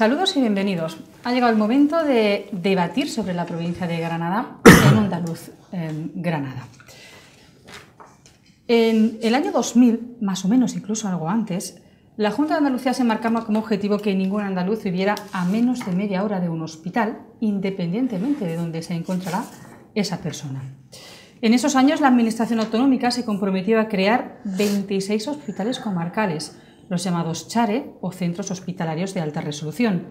Saludos y bienvenidos. Ha llegado el momento de debatir sobre la provincia de Granada en Andaluz, Granada. En el año 2000, más o menos incluso algo antes, la Junta de Andalucía se marcaba como objetivo que ningún andaluz viviera a menos de media hora de un hospital, independientemente de dónde se encontrará esa persona. En esos años, la Administración Autonómica se comprometió a crear 26 hospitales comarcales, los llamados CHARE o Centros Hospitalarios de Alta Resolución.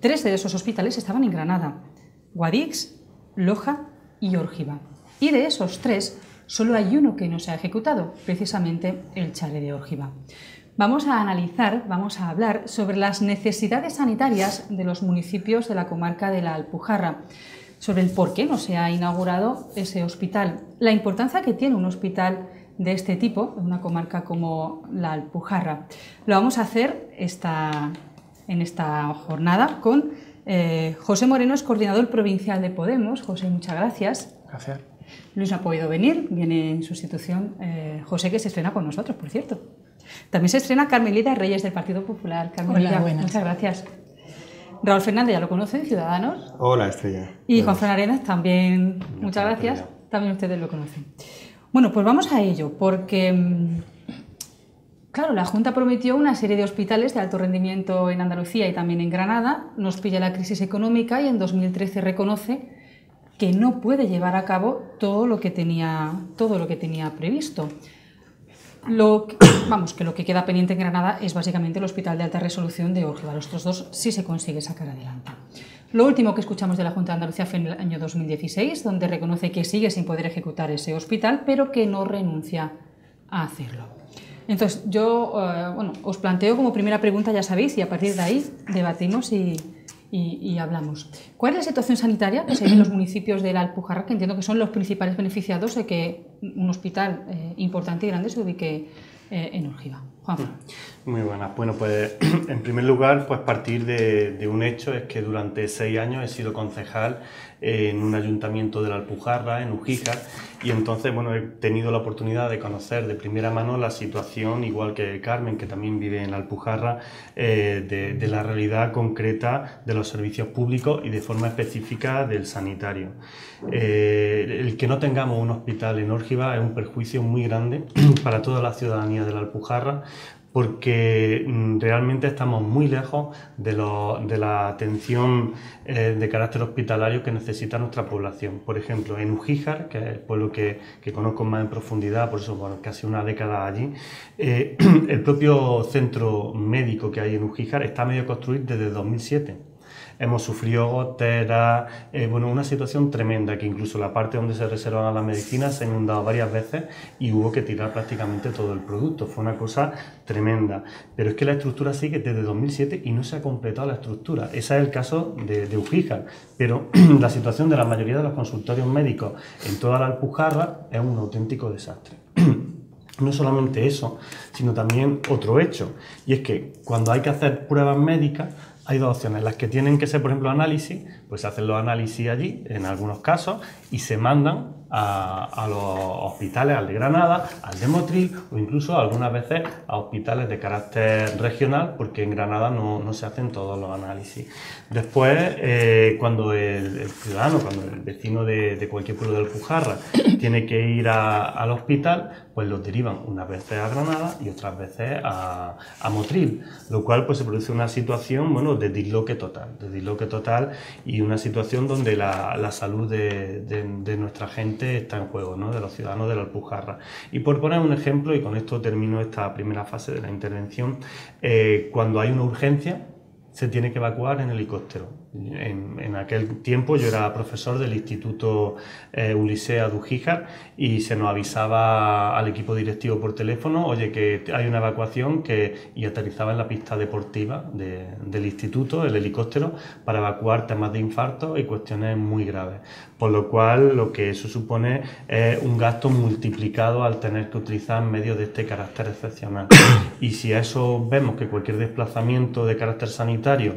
Tres de esos hospitales estaban en Granada, Guadix, Loja y Órgiva. Y de esos tres, solo hay uno que no se ha ejecutado, precisamente el CHARE de Órgiva. Vamos a analizar, vamos a hablar sobre las necesidades sanitarias de los municipios de la comarca de la Alpujarra, sobre el por qué no se ha inaugurado ese hospital, la importancia que tiene un hospital de este tipo, en una comarca como la Alpujarra. Lo vamos a hacer esta, en esta jornada con eh, José Moreno, es coordinador provincial de Podemos. José, muchas gracias. Gracias. Luis no ha podido venir, viene en sustitución eh, José, que se estrena con nosotros, por cierto. También se estrena Carmelita Reyes del Partido Popular. Carmelita, muchas gracias. Raúl Fernández, ya lo conocen, Ciudadanos. Hola, Estrella. Y Juan Fran Arenas, también, muchas gracias. También ustedes lo conocen. Bueno, pues vamos a ello, porque, mm, claro, la Junta prometió una serie de hospitales de alto rendimiento en Andalucía y también en Granada. Nos pilla la crisis económica y en 2013 reconoce que no puede llevar a cabo todo lo que tenía, todo lo que tenía previsto. Lo vamos, que lo que queda pendiente en Granada es básicamente el Hospital de Alta Resolución de Órgiva. Los otros dos sí se consigue sacar adelante. Lo último que escuchamos de la Junta de Andalucía fue en el año 2016, donde reconoce que sigue sin poder ejecutar ese hospital, pero que no renuncia a hacerlo. Entonces, yo eh, bueno, os planteo como primera pregunta, ya sabéis, y a partir de ahí debatimos y, hablamos. ¿Cuál es la situación sanitaria que se en los municipios de la Alpujarra, que entiendo que son los principales beneficiados de que un hospital eh, importante y grande se ubique eh, en Orgiva? Muy buenas. Bueno, pues en primer lugar, pues partir de, un hecho es que durante seis años he sido concejal en un ayuntamiento de la Alpujarra, en Ujíjar, y entonces, bueno, he tenido la oportunidad de conocer de primera mano la situación, igual que Carmen, que también vive en la Alpujarra, eh, de, la realidad concreta de los servicios públicos y de forma específica del sanitario. Eh, el que no tengamos un hospital en Órgiva es un perjuicio muy grande para toda la ciudadanía de la Alpujarra, porque mm, realmente estamos muy lejos de, la atención eh, de carácter hospitalario que necesita nuestra población. Por ejemplo, en Ujíjar, que es el pueblo que, conozco más en profundidad, por eso bueno, casi una década allí, eh, el propio centro médico que hay en Ujíjar está medio construido desde 2007 hemos sufrido goteras, eh, bueno, una situación tremenda que incluso la parte donde se reservan las medicinas se ha inundado varias veces y hubo que tirar prácticamente todo el producto. Fue una cosa tremenda. Pero es que la estructura sigue desde 2007 y no se ha completado la estructura. Ese es el caso de, de. Pero la situación de la mayoría de los consultorios médicos en toda la Alpujarra es un auténtico desastre. No solamente eso, sino también otro hecho, y es que cuando hay que hacer pruebas médicas, hay dos opciones. Las que tienen que ser, por ejemplo, análisis, pues se hacen los análisis allí, en algunos casos, y se mandan a, los hospitales, al de Granada, al de Motril o incluso algunas veces a hospitales de carácter regional, porque en Granada no, se hacen todos los análisis. Después, eh, cuando el, ciudadano, cuando el vecino de, cualquier pueblo del Pujarra tiene que ir al hospital, pues los derivan unas veces a Granada y otras veces a, Motril, lo cual pues se produce una situación bueno, de disloque total, de total y una situación donde la, salud de nuestra gente está en juego, ¿no? de los ciudadanos de la Alpujarra. Y por poner un ejemplo, y con esto termino esta primera fase de la intervención, eh, cuando hay una urgencia, se tiene que evacuar en helicóptero. En, aquel tiempo yo era profesor del Instituto eh, Ulisea Dujíjar y se nos avisaba al equipo directivo por teléfono, oye, que hay una evacuación que, y aterrizaba en la pista deportiva del instituto, el helicóptero, para evacuar temas de infarto y cuestiones muy graves. Por lo cual, lo que eso supone es un gasto multiplicado al tener que utilizar medios de este carácter excepcional. Y si a eso vemos que cualquier desplazamiento de carácter sanitario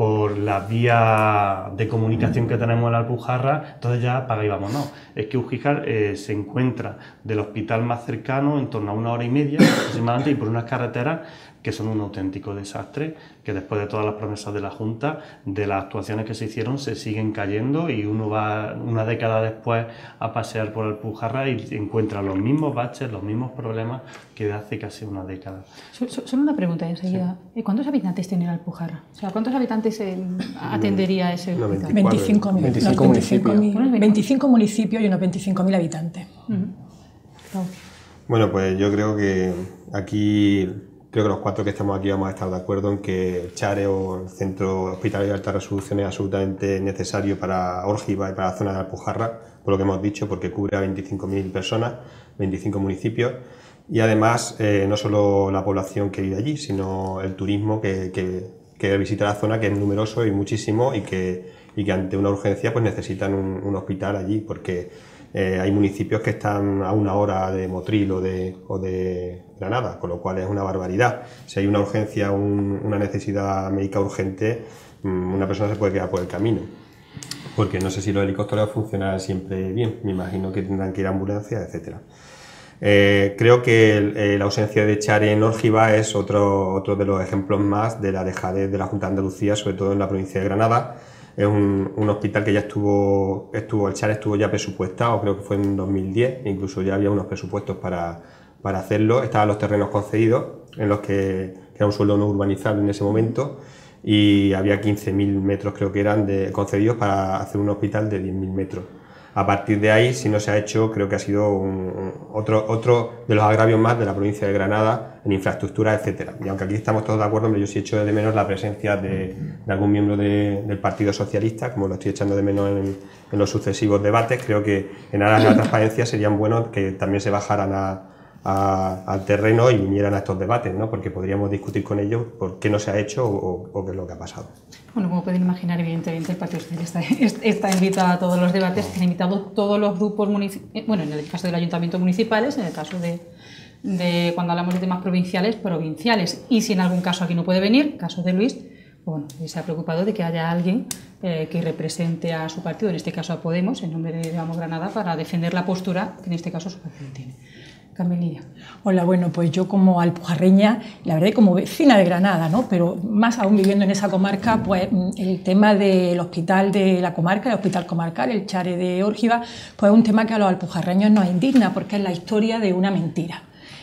por la vía de comunicación que tenemos en la Alpujarra, entonces ya para ahí vamos. No, es que Ujíjar eh, se encuentra del hospital más cercano en torno a una hora y media aproximadamente y por unas carreteras que son un auténtico desastre, que después de todas las promesas de la Junta, de las actuaciones que se hicieron, se siguen cayendo y uno va una década después a pasear por el Pujarra y encuentra los mismos baches, los mismos problemas que de hace casi una década. Solo una pregunta enseguida. Eh, ¿Cuántos habitantes tiene el Alpujarra? O sea, ¿cuántos habitantes eh, atendería ese no, 25.000 25, municipios. 25 municipios y unos 25.000 habitantes. Bueno, pues yo creo que aquí creo que los cuatro que estamos aquí vamos a estar de acuerdo en que Chare o el Centro Hospitalario de Alta Resolución es absolutamente necesario para Órgiva y para la zona de Alpujarra, por lo que hemos dicho, porque cubre a 25.000 personas, 25 municipios, y además eh, no solo la población que vive allí, sino el turismo que, que, visita la zona, que es numeroso y muchísimo, y que, y que ante una urgencia pues necesitan un, un hospital allí, porque eh, hay municipios que están a una hora de Motril o de, Granada, con lo cual es una barbaridad. Si hay una urgencia, una necesidad médica urgente, mm, una persona se puede quedar por el camino. Porque no sé si los helicópteros funcionan siempre bien, me imagino que tendrán que ir a ambulancias, etc. Eh, creo que eh, la ausencia de Chare en Órgiva es otro, otro de los ejemplos más de la dejadez de la Junta de Andalucía, sobre todo en la provincia de Granada es un, un, hospital que ya estuvo, estuvo, el CHAR estuvo ya presupuestado, creo que fue en 2010, incluso ya había unos presupuestos para, para hacerlo, estaban los terrenos concedidos, en los que, era un suelo no urbanizable en ese momento, y había 15.000 metros creo que eran de, concedidos para hacer un hospital de 10.000 metros. A partir de ahí, si no se ha hecho, creo que ha sido otro, otro de los agravios más de la provincia de Granada en infraestructura, etcétera. Y aunque aquí estamos todos de acuerdo, yo sí echo de menos la presencia de, algún miembro del Partido Socialista, como lo estoy echando de menos en, los sucesivos debates. Creo que en aras de la transparencia serían buenos que también se bajaran a, al terreno y vinieran a estos debates, ¿no? porque podríamos discutir con ellos por qué no se ha hecho o, qué es lo que ha pasado. Bueno, como pueden imaginar, evidentemente el Partido Socialista está, invitado a todos los debates, han invitado todos los grupos municipales, bueno, en el caso del Ayuntamiento municipales, en el caso de, de, cuando hablamos de temas provinciales, provinciales. Y si en algún caso aquí no puede venir, caso de Luis, bueno, se ha preocupado de que haya alguien eh, que represente a su partido, en este caso a Podemos, en nombre de Vamos Granada, para defender la postura que en este caso su partido tiene. Hola, bueno, pues yo como alpujarreña, la verdad como vecina de Granada, ¿no? pero más aún viviendo en esa comarca, pues el tema del hospital de la comarca, el hospital comarcal, el Chare de Órgiva, pues es un tema que a los alpujarreños nos indigna porque es la historia de una mentira.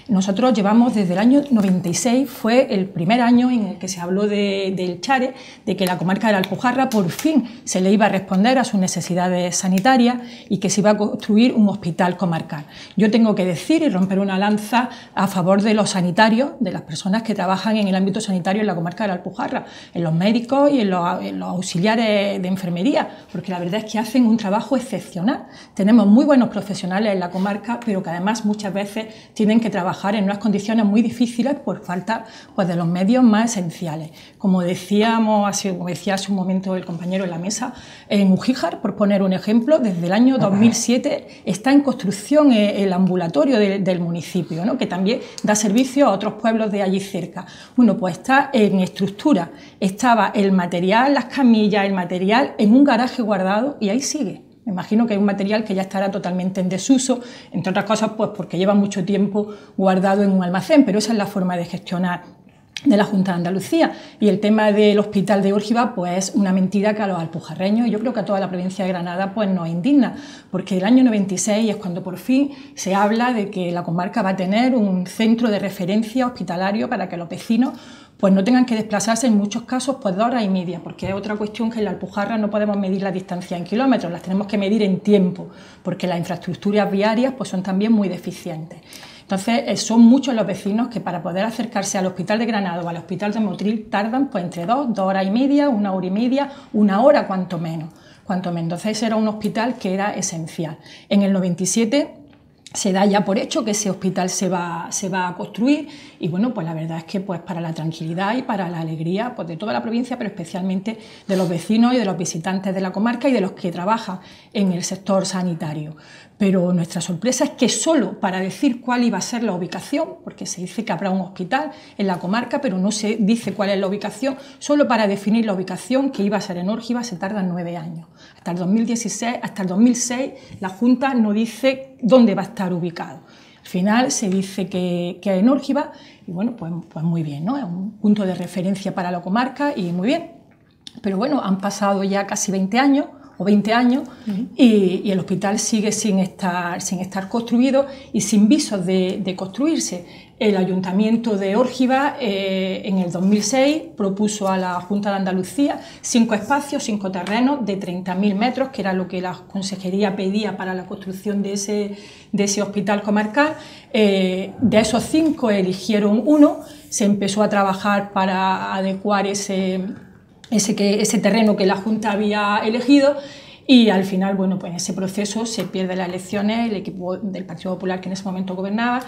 Nosotros llevamos desde el año 96, fue el primer año en el que se habló del Chare, de que la comarca de la Alpujarra por fin se le iba a responder a sus necesidades sanitarias y que se iba a construir un hospital comarcal. Yo tengo que decir y romper una lanza a favor de los sanitarios, de las personas que trabajan en el ámbito sanitario en la comarca de la Alpujarra, en los médicos y en los auxiliares de enfermería, porque la verdad es que hacen un trabajo excepcional. Tenemos muy buenos profesionales en la comarca, pero que además muchas veces tienen que trabajar en unas condiciones muy difíciles por falta pues, de los medios más esenciales. Como decíamos hace, decía hace un momento el compañero en la mesa, en Ujíjar, por poner un ejemplo, desde el año 2007 está en construcción el ambulatorio del municipio, ¿no? que también da servicio a otros pueblos de allí cerca. Bueno, pues está en estructura, estaba el material, las camillas, el material en un garaje guardado y ahí sigue. Me imagino que es un material que ya estará totalmente en desuso, entre otras cosas pues porque lleva mucho tiempo guardado en un almacén, pero esa es la forma de gestionar de la Junta de Andalucía. Y el tema del hospital de Órgiva, pues es una mentira que a los alpujarreños y yo creo que a toda la provincia de Granada pues nos indigna, porque el año 96 es cuando por fin se habla de que la comarca va a tener un centro de referencia hospitalario para que los vecinos pues no tengan que desplazarse en muchos casos pues dos horas y media, porque es otra cuestión que en la Alpujarra no podemos medir la distancia en kilómetros, las tenemos que medir en tiempo, porque las infraestructuras viarias pues son también muy deficientes. Entonces, eh, son muchos los vecinos que para poder acercarse al Hospital de Granada o al Hospital de Motril tardan pues entre dos, dos horas y media, una hora y media, una hora cuanto menos. Cuanto menos. Entonces, era un hospital que era esencial. En el 97 se da ya por hecho que ese hospital se va, se va a construir y bueno, pues la verdad es que pues para la tranquilidad y para la alegría pues de toda la provincia, pero especialmente de los vecinos y de los visitantes de la comarca y de los que trabajan en el sector sanitario. Pero nuestra sorpresa es que solo para decir cuál iba a ser la ubicación, porque se dice que habrá un hospital en la comarca, pero no se dice cuál es la ubicación, solo para definir la ubicación que iba a ser en Órgiva se tardan nueve años. Hasta el 2016, hasta el 2006, la Junta no dice dónde va a estar ubicado. Al final se dice que, que en Órgiva y bueno, pues, pues muy bien, ¿no? Es un punto de referencia para la comarca y muy bien. Pero bueno, han pasado ya casi 20 años o 20 años y, el hospital sigue sin estar, sin estar construido y sin visos de, construirse. El Ayuntamiento de Órgiva eh, en el 2006 propuso a la Junta de Andalucía cinco espacios, cinco terrenos de 30.000 metros, que era lo que la Consejería pedía para la construcción de ese, de ese hospital comarcal. Eh, de esos cinco eligieron uno, se empezó a trabajar para adecuar ese ese, que, ese terreno que la Junta había elegido y al final, bueno, pues en ese proceso se pierde las elecciones, el equipo del Partido Popular que en ese momento gobernaba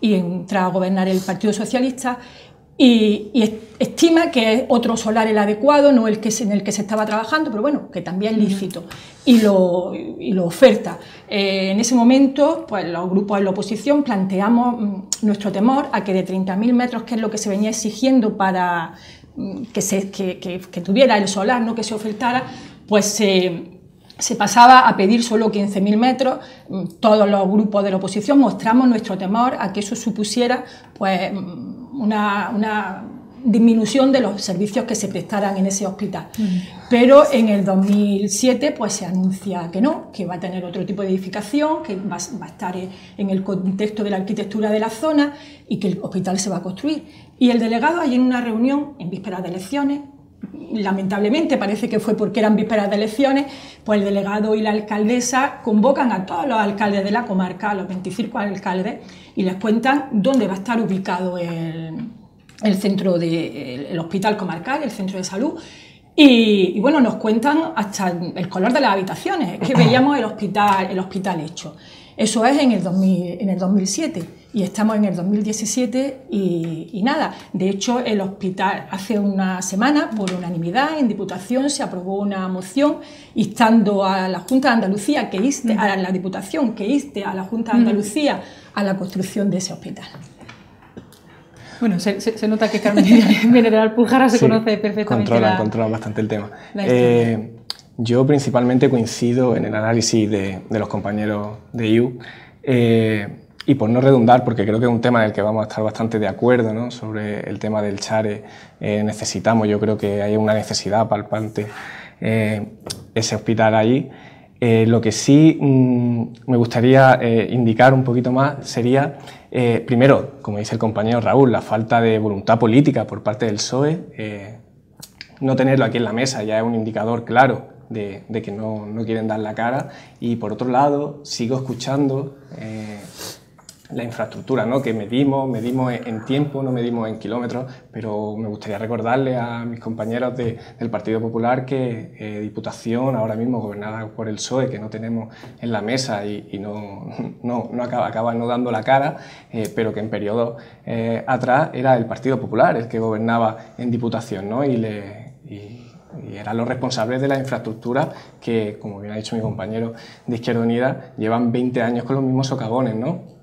y entra a gobernar el Partido Socialista y, estima que es otro solar el adecuado, no el que en el que se estaba trabajando, pero bueno, que también es lícito, y lo, y lo oferta. Eh, en ese momento, pues los grupos de la oposición planteamos mm, nuestro temor a que de 30.000 metros, que es lo que se venía exigiendo para, que, se, que, que, tuviera el solar, no que se ofertara, pues se pasaba a pedir solo 15.000 metros. Todos los grupos de la oposición mostramos nuestro temor a que eso supusiera pues, una, una disminución de los servicios que se prestaran en ese hospital. Pero en el 2007 pues, se anuncia que no, que va a tener otro tipo de edificación, que va, a estar en el contexto de la arquitectura de la zona y que el hospital se va a construir. Y el delegado, allí en una reunión, en vísperas de elecciones, lamentablemente parece que fue porque eran vísperas de elecciones, pues el delegado y la alcaldesa convocan a todos los alcaldes de la comarca, a los 25 alcaldes, y les cuentan dónde va a estar ubicado el centro de, el hospital comarcal, el centro de salud. Y, bueno, nos cuentan hasta el color de las habitaciones, que veíamos el hospital, el hospital hecho. Eso es en el, 2000, en el 2007 y estamos en el 2017 y, y, nada. De hecho, el hospital hace una semana, por unanimidad, en Diputación se aprobó una moción instando a la Junta de Andalucía que inste, a la Diputación que inste a la Junta de Andalucía a la construcción de ese hospital. Bueno, se, nota que Carmen la Alpujarra, se conoce perfectamente. Controla, controla bastante el tema. Eh, yo principalmente coincido en el análisis de, los compañeros de IU. Eh, y por no redundar, porque creo que es un tema en el que vamos a estar bastante de acuerdo, ¿no? sobre el tema del Chare, eh, necesitamos, yo creo que hay una necesidad palpante ese hospital ahí. lo que sí mm, me gustaría indicar un poquito más sería eh, primero, como dice el compañero Raúl, la falta de voluntad política por parte del PSOE. Eh, no tenerlo aquí en la mesa ya es un indicador claro de, que no, no, quieren dar la cara. Y por otro lado, sigo escuchando eh, la infraestructura, ¿no? que medimos, medimos en tiempo, no medimos en kilómetros, pero me gustaría recordarle a mis compañeros del Partido Popular que eh, Diputación, ahora mismo gobernada por el PSOE, que no tenemos en la mesa y, no, no, no, acaba, acaba no dando la cara, eh, pero que en periodo eh, atrás era el Partido Popular el que gobernaba en Diputación ¿no? y, le, y, eran los responsables de la infraestructura que, como bien ha dicho mi compañero de Izquierda Unida, llevan 20 años con los mismos socavones, ¿no?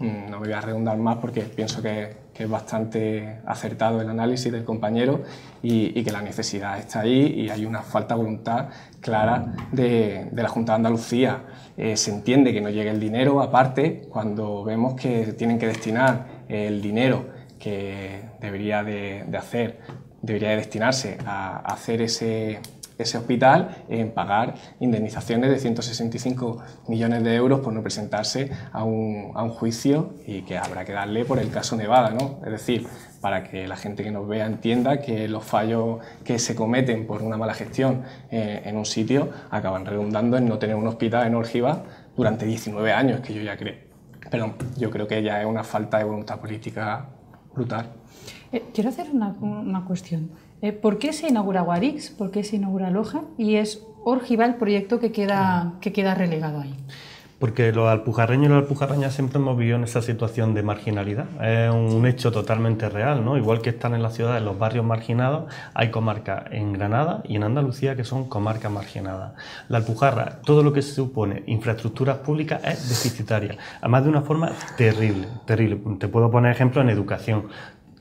Mm, no me voy a redundar más porque pienso que, es bastante acertado el análisis del compañero y, que la necesidad está ahí y hay una falta de voluntad clara de, la Junta de Andalucía. Eh, se entiende que no llegue el dinero, aparte, cuando vemos que tienen que destinar el dinero que debería de, de hacer, debería de destinarse a hacer ese ese hospital en pagar indemnizaciones de 165 millones de euros por no presentarse a un, a un juicio y que habrá que darle por el caso Nevada, ¿no? Es decir, para que la gente que nos vea entienda que los fallos que se cometen por una mala gestión eh, en un sitio acaban redundando en no tener un hospital en Orgiva durante 19 años, que yo ya creo. Pero yo creo que ya es una falta de voluntad política brutal. Eh, quiero hacer una, una cuestión. Eh, ¿Por qué se inaugura Guarix? ¿Por qué se inaugura Loja? Y es Orgiva el proyecto que queda, que queda relegado ahí. Porque los alpujarreños y las alpujarreñas siempre hemos vivido en esa situación de marginalidad. Es un hecho totalmente real, ¿no? Igual que están en las ciudades los barrios marginados, hay comarcas en Granada y en Andalucía que son comarcas marginadas. La Alpujarra, todo lo que se supone infraestructuras públicas es deficitaria, además de una forma terrible, terrible. Te puedo poner ejemplo en educación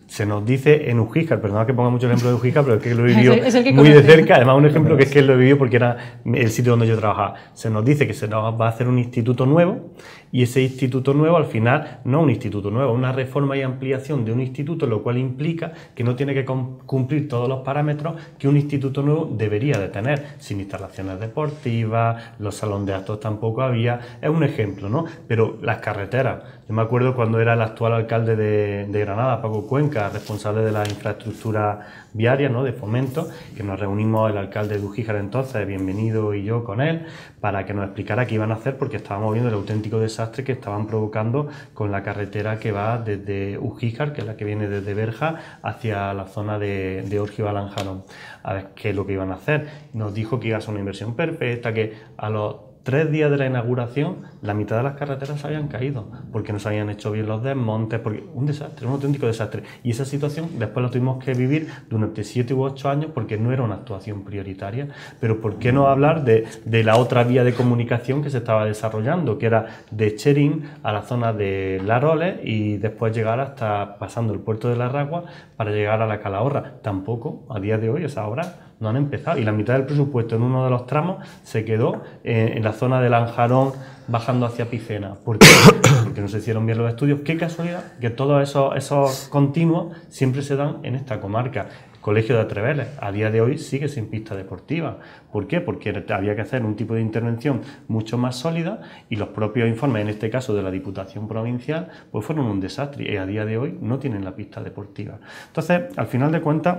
se nos dice en Ujíjar, perdona que ponga mucho ejemplo de Ujíjar, pero es que lo he vivido muy de cerca, además un ejemplo que es que lo he vivido porque era el sitio donde yo trabajaba. Se nos dice que se nos va a hacer un instituto nuevo y ese instituto nuevo al final no un instituto nuevo, una reforma y ampliación de un instituto, lo cual implica que no tiene que cumplir todos los parámetros que un instituto nuevo debería de tener, sin instalaciones deportivas, los salones de actos tampoco había, es un ejemplo, ¿no? Pero las carreteras, yo me acuerdo cuando era el actual alcalde de, Granada, Paco Cuenca, responsable de la infraestructura viaria, ¿no? de fomento, que nos reunimos el alcalde de Ujíjar entonces, bienvenido y yo con él, para que nos explicara qué iban a hacer, porque estábamos viendo el auténtico desastre que estaban provocando con la carretera que va desde Ujíjar, que es la que viene desde Berja, hacia la zona de, de Orgiva-Lanjarón. A ver qué es lo que iban a hacer. Nos dijo que iba a ser una inversión perfecta, que a los tres días de la inauguración, la mitad de las carreteras habían caído, porque no se habían hecho bien los desmontes, porque un desastre, un auténtico desastre. Y esa situación después la tuvimos que vivir durante siete u ocho años porque no era una actuación prioritaria. Pero ¿por qué no hablar de, de la otra vía de comunicación que se estaba desarrollando, que era de Cherín a la zona de Laroles y después llegar hasta pasando el puerto de la Ragua para llegar a la Calahorra? Tampoco, a día de hoy, esa obra no han empezado. Y la mitad del presupuesto en uno de los tramos se quedó en, la zona del Anjarón bajando hacia Picena. ¿Por qué? Porque no se hicieron bien los estudios. Qué casualidad que todos esos, esos continuos siempre se dan en esta comarca. Colegio de Atreveles, a día de hoy sigue sin pista deportiva. ¿Por qué? Porque había que hacer un tipo de intervención mucho más sólida y los propios informes, en este caso de la Diputación Provincial, pues fueron un desastre y a día de hoy no tienen la pista deportiva. Entonces, al final de cuentas,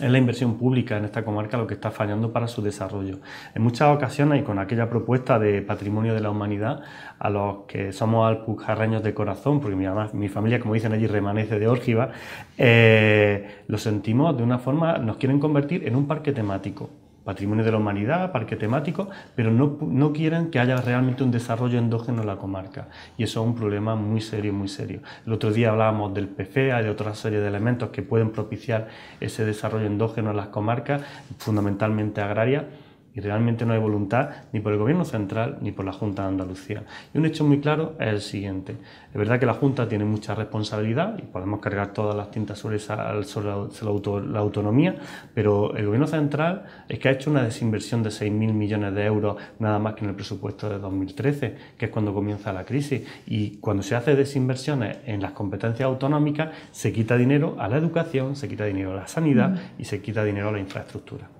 es la inversión pública en esta comarca lo que está fallando para su desarrollo. En muchas ocasiones, y con aquella propuesta de patrimonio de la humanidad, a los que somos alpujarreños de corazón, porque mi, mi familia, como dicen allí, remanece de Órgiva, eh, lo sentimos de una forma, nos quieren convertir en un parque temático patrimonio de la humanidad, parque temático, pero no, no, quieren que haya realmente un desarrollo endógeno en la comarca. Y eso es un problema muy serio, muy serio. El otro día hablábamos del PFEA y de otra serie de elementos que pueden propiciar ese desarrollo endógeno en las comarcas, fundamentalmente agrarias y realmente no hay voluntad ni por el Gobierno central ni por la Junta de Andalucía. Y un hecho muy claro es el siguiente. Es verdad que la Junta tiene mucha responsabilidad y podemos cargar todas las tintas sobre, esa, sobre la, autonomía, pero el Gobierno central es que ha hecho una desinversión de 6.000 millones de euros nada más que en el presupuesto de 2013, que es cuando comienza la crisis. Y cuando se hace desinversiones en las competencias autonómicas, se quita dinero a la educación, se quita dinero a la sanidad y se quita dinero a la infraestructura.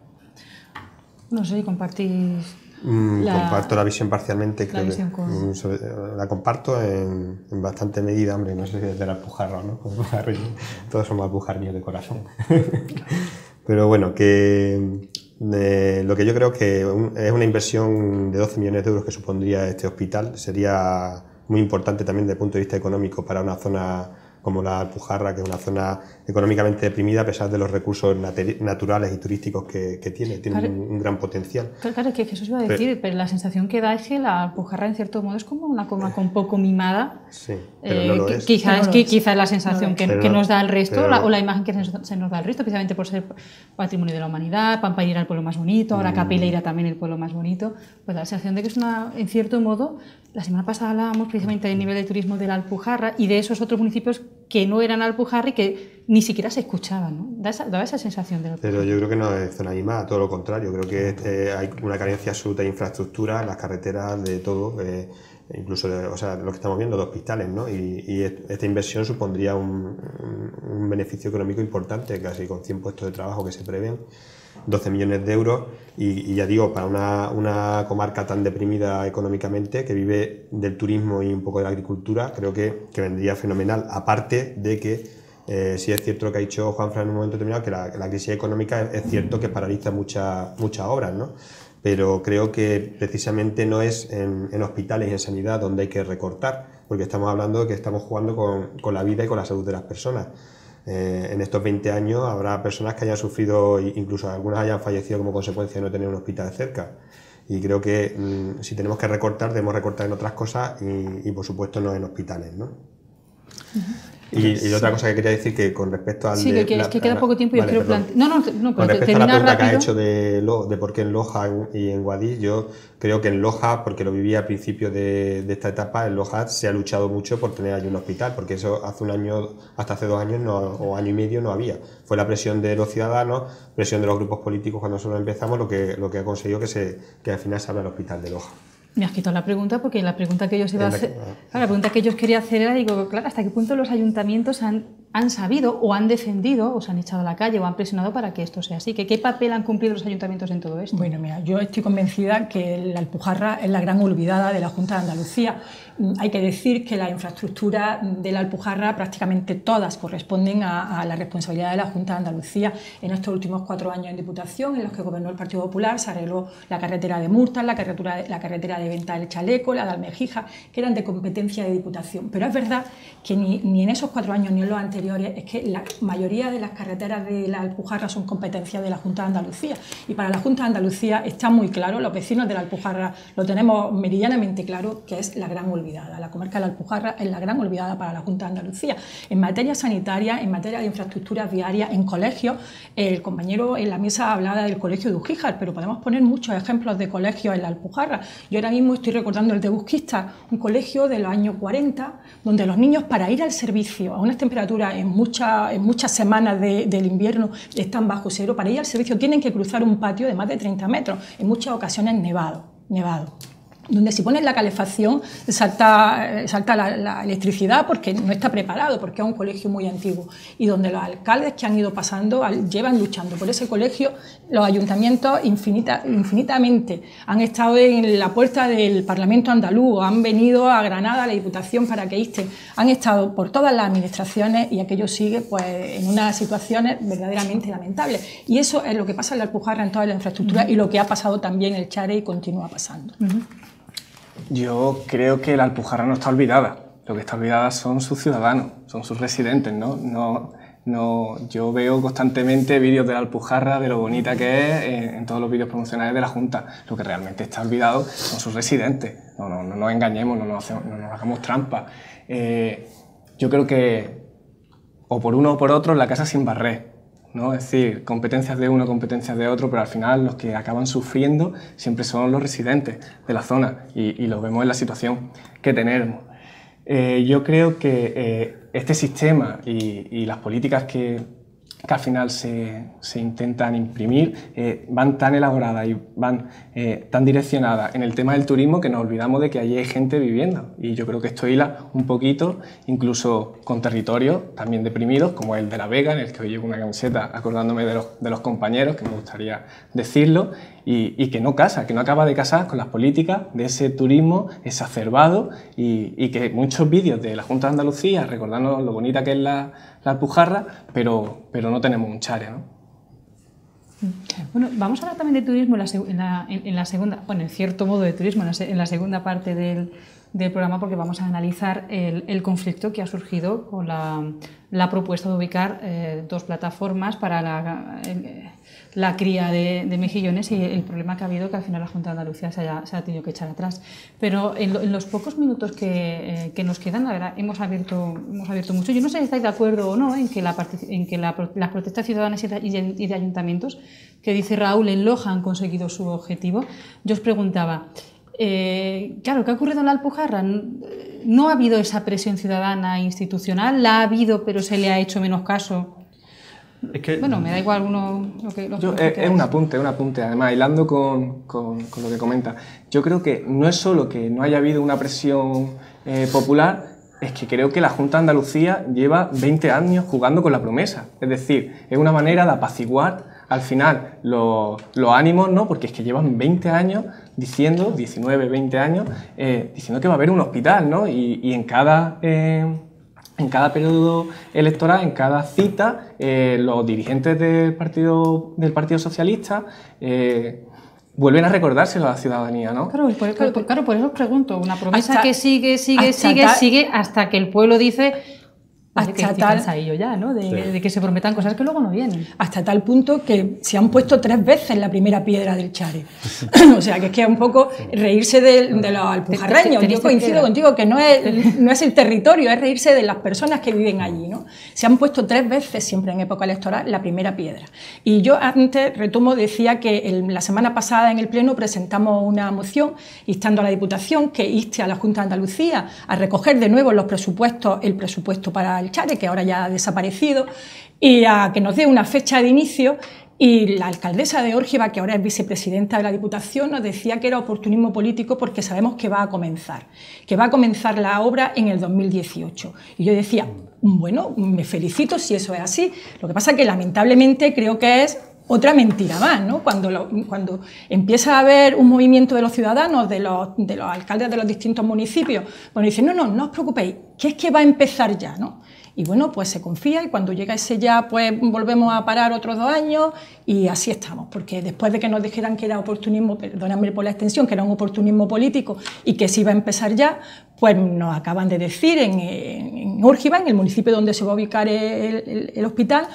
No sé, compartís. Mm, comparto la visión parcialmente, creo mm, la comparto en, bastante medida, hombre, no sé si es de la pujarra, ¿no? Todos somos pujarrillos de corazón. Pero bueno, que lo que yo creo que es una inversión de 12 millones de euros que supondría este hospital sería muy importante también desde el punto de vista económico para una zona como la Alpujarra, que es una zona económicamente deprimida a pesar de los recursos naturales y turísticos que, tiene, tiene un, gran potencial. Claro, que, eso se iba a decir, pero, la sensación que da es que la Alpujarra en cierto modo es como una coma con poco mimada. Sí, pero no lo eh, es. Quizás es quizá la sensación que, nos da el resto, o la imagen que se nos da el resto, precisamente por ser patrimonio de la humanidad, Pampaire era el pueblo más bonito, ahora mm. Capeleira también el pueblo más bonito, pues la sensación de que es una, en cierto modo, la semana pasada hablábamos precisamente del nivel de turismo de la Alpujarra y de esos otros municipios que no eran Alpujarra y que ni siquiera se escuchaban, ¿no? Da esa, daba esa sensación de Pero yo creo que no es zona animada, todo lo contrario. Creo que este, hay una carencia absoluta de infraestructura, las carreteras, de todo, eh, incluso o sea, lo que estamos viendo de hospitales, ¿no? Y, esta inversión supondría un, un, beneficio económico importante, casi con 100 puestos de trabajo que se prevén. 12 millones de euros y, ya digo, para una, una, comarca tan deprimida económicamente que vive del turismo y un poco de la agricultura, creo que, que vendría fenomenal, aparte de que eh, sí es cierto lo que ha dicho Juanfran en un momento determinado, que la, crisis económica es, cierto que paraliza muchas muchas obras, ¿no? pero creo que precisamente no es en, en, hospitales y en sanidad donde hay que recortar, porque estamos hablando de que estamos jugando con, con la vida y con la salud de las personas. Eh, en estos 20 años habrá personas que hayan sufrido, incluso algunas hayan fallecido como consecuencia de no tener un hospital cerca. Y creo que mm, si tenemos que recortar, debemos recortar en otras cosas y, por supuesto no en hospitales. ¿no? Y, otra cosa que quería decir que con respecto al sí, que, es que queda poco tiempo y yo quiero plantear. No, no, no, con respecto a la pregunta que ha hecho de, de por qué en Loja y en Guadix, yo creo que en Loja, porque lo viví al principio de, de, esta etapa, en Loja se ha luchado mucho por tener allí un hospital, porque eso hace un año, hasta hace dos años no, o año y medio no había. Fue la presión de los ciudadanos, presión de los grupos políticos cuando nosotros empezamos, lo que, lo que ha conseguido que, se, que al final se abra el hospital de Loja. Me has quitado la pregunta porque la pregunta que ellos iba a hacer, la pregunta que ellos quería hacer era, digo, claro, ¿hasta qué punto los ayuntamientos han, han sabido o han defendido o se han echado a la calle o han presionado para que esto sea así? ¿Que ¿Qué papel han cumplido los ayuntamientos en todo esto? Bueno, mira, yo estoy convencida que la Alpujarra es la gran olvidada de la Junta de Andalucía. Mm, hay que decir que la infraestructura de la Alpujarra prácticamente todas corresponden a, la responsabilidad de la Junta de Andalucía. En estos últimos cuatro años en Diputación, en los que gobernó el Partido Popular, se arregló la carretera de Murtas, la carretera, la carretera de Venta del Chaleco, la de Almejija, que eran de competencia de Diputación. Pero es verdad que ni, ni, en esos cuatro años ni en los anteriores es que la mayoría de las carreteras de la Alpujarra son competencia de la Junta de Andalucía. Y para la Junta de Andalucía está muy claro, los vecinos de la Alpujarra lo tenemos meridianamente claro, que es la gran olvidada. La comarca de la Alpujarra es la gran olvidada para la Junta de Andalucía. En materia sanitaria, en materia de infraestructuras viarias, en colegios, el compañero en la mesa hablaba del colegio de Ujíjar, pero podemos poner muchos ejemplos de colegios en la Alpujarra. Yo ahora mismo estoy recordando el de Busquista, un colegio de los años 40, donde los niños para ir al servicio a unas temperaturas en, en muchas semanas del invierno están bajo cero, para ir al servicio tienen que cruzar un patio de más de 30 metros, en muchas ocasiones nevado. nevado donde si pones la calefacción salta, salta la, electricidad porque no está preparado, porque es un colegio muy antiguo, y donde los alcaldes que han ido pasando llevan luchando por ese colegio, los ayuntamientos infinita, infinitamente han estado en la puerta del Parlamento andaluz, han venido a Granada, a la Diputación para que estén, han estado por todas las administraciones y aquello sigue pues, en unas situaciones verdaderamente lamentables. Y eso es lo que pasa en la Alpujarra en toda la infraestructura y lo que ha pasado también en el Chare y continúa pasando. Yo creo que la Alpujarra no está olvidada. Lo que está olvidada son sus ciudadanos, son sus residentes, ¿no? no, no yo veo constantemente vídeos de la Alpujarra, de lo bonita que es, en, todos los vídeos promocionales de la Junta. Lo que realmente está olvidado son sus residentes. No, no, no nos engañemos, no nos, no nos hagamos trampa. Eh, yo creo que o por uno o por otro la casa sin barrer. ¿No? Es decir, competencias de uno, competencias de otro, pero al final los que acaban sufriendo siempre son los residentes de la zona y, y lo vemos en la situación que tenemos. Eh, yo creo que eh, este sistema y, las políticas que, que al final se, se intentan imprimir eh, van tan elaboradas y van eh, tan direccionadas en el tema del turismo que nos olvidamos de que allí hay gente viviendo. Y yo creo que esto hila un poquito, incluso con territorios también deprimidos, como el de La Vega, en el que hoy llevo una camiseta acordándome de los, de los compañeros, que me gustaría decirlo, y, que no casa, que no acaba de casar con las políticas de ese turismo exacerbado y, y que muchos vídeos de la Junta de Andalucía recordando lo bonita que es la, la Alpujarra, pero, pero no tenemos un chare, ¿no? Bueno, vamos a hablar también de turismo en la, segunda, bueno, en cierto modo de turismo en la, segunda parte del, del, programa porque vamos a analizar el, conflicto que ha surgido con la, propuesta de ubicar eh, dos plataformas para la, la cría de, mejillones y el problema que ha habido que al final la Junta de Andalucía se, ha tenido que echar atrás. Pero en, los pocos minutos que, eh, que, nos quedan, la verdad, hemos abierto, hemos abierto mucho. Yo no sé si estáis de acuerdo o no en que, la, en que la, las protestas ciudadanas y de, ayuntamientos que dice Raúl en Loja han conseguido su objetivo. Yo os preguntaba, eh, claro, ¿qué ha ocurrido en la Alpujarra? No ha habido esa presión ciudadana institucional, la ha habido, pero se le ha hecho menos caso. Es que, bueno, me da igual uno lo que... Lo es, es un apunte, un apunte. Además, hilando con, con, lo que comenta, yo creo que no es solo que no haya habido una presión eh, popular, es que creo que la Junta de Andalucía lleva 20 años jugando con la promesa. Es decir, es una manera de apaciguar al final los, ánimos, ¿no? Porque es que llevan 20 años diciendo, 19, 20 años, eh, diciendo que va a haber un hospital, ¿no? Y, en cada... Eh, en cada periodo electoral, en cada cita, eh, los dirigentes del Partido, del partido Socialista vuelven a recordárselo a la ciudadanía, ¿no? Claro, por, claro, por eso os pregunto, una promesa que sigue, sigue, sigue, sigue, hasta que el pueblo dice hasta tal ya, ¿no? De, que se prometan cosas que luego no vienen. Hasta tal punto que se han puesto tres veces la primera piedra del Chare. o sea, que es que es un poco reírse de, los alpujarreños. Yo coincido contigo que no es, no es el territorio, es reírse de las personas que viven allí, ¿no? Se han puesto tres veces, siempre en época electoral, la primera piedra. Y yo antes, retomo, decía que la semana pasada en el Pleno presentamos una moción instando a la Diputación que inste a la Junta de Andalucía a recoger de nuevo los presupuestos, el presupuesto para el Chare, que ahora ya ha desaparecido, y a que nos dé una fecha de inicio. Y la alcaldesa de Órgiva, que ahora es vicepresidenta de la Diputación, nos decía que era oportunismo político porque sabemos que va a comenzar, que va a comenzar la obra en el 2018. Y yo decía, bueno, me felicito si eso es así. Lo que pasa es que lamentablemente creo que es otra mentira más, ¿no? Cuando, cuando empieza a haber un movimiento de los ciudadanos, de los, de los alcaldes de los distintos municipios, bueno, dicen, no, no, no os preocupéis, que es que va a empezar ya, ¿no? Y bueno, pues se confía y cuando llega ese ya, pues volvemos a parar otros dos años y así estamos, porque después de que nos dijeran que era oportunismo, perdóname por la extensión, que era un oportunismo político y que se iba a empezar ya, pues nos acaban de decir en, en, en el municipio donde se va a ubicar el hospital,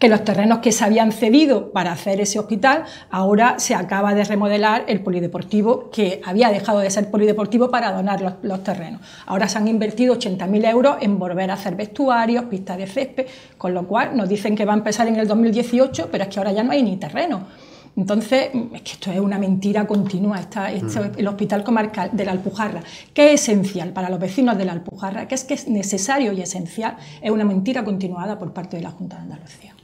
que los terrenos que se habían cedido para hacer ese hospital, ahora se acaba de remodelar el polideportivo, que había dejado de ser polideportivo para donar los, terrenos. Ahora se han invertido 80.000 euros en volver a hacer vestuarios, pistas de césped, con lo cual nos dicen que va a empezar en el 2018, pero es que ahora ya no hay ni terreno. Entonces, es que esto es una mentira continua, está, este, mm. el Hospital Comarcal de la Alpujarra, que es esencial para los vecinos de la Alpujarra, que es que es necesario y esencial, es una mentira continuada por parte de la Junta de Andalucía.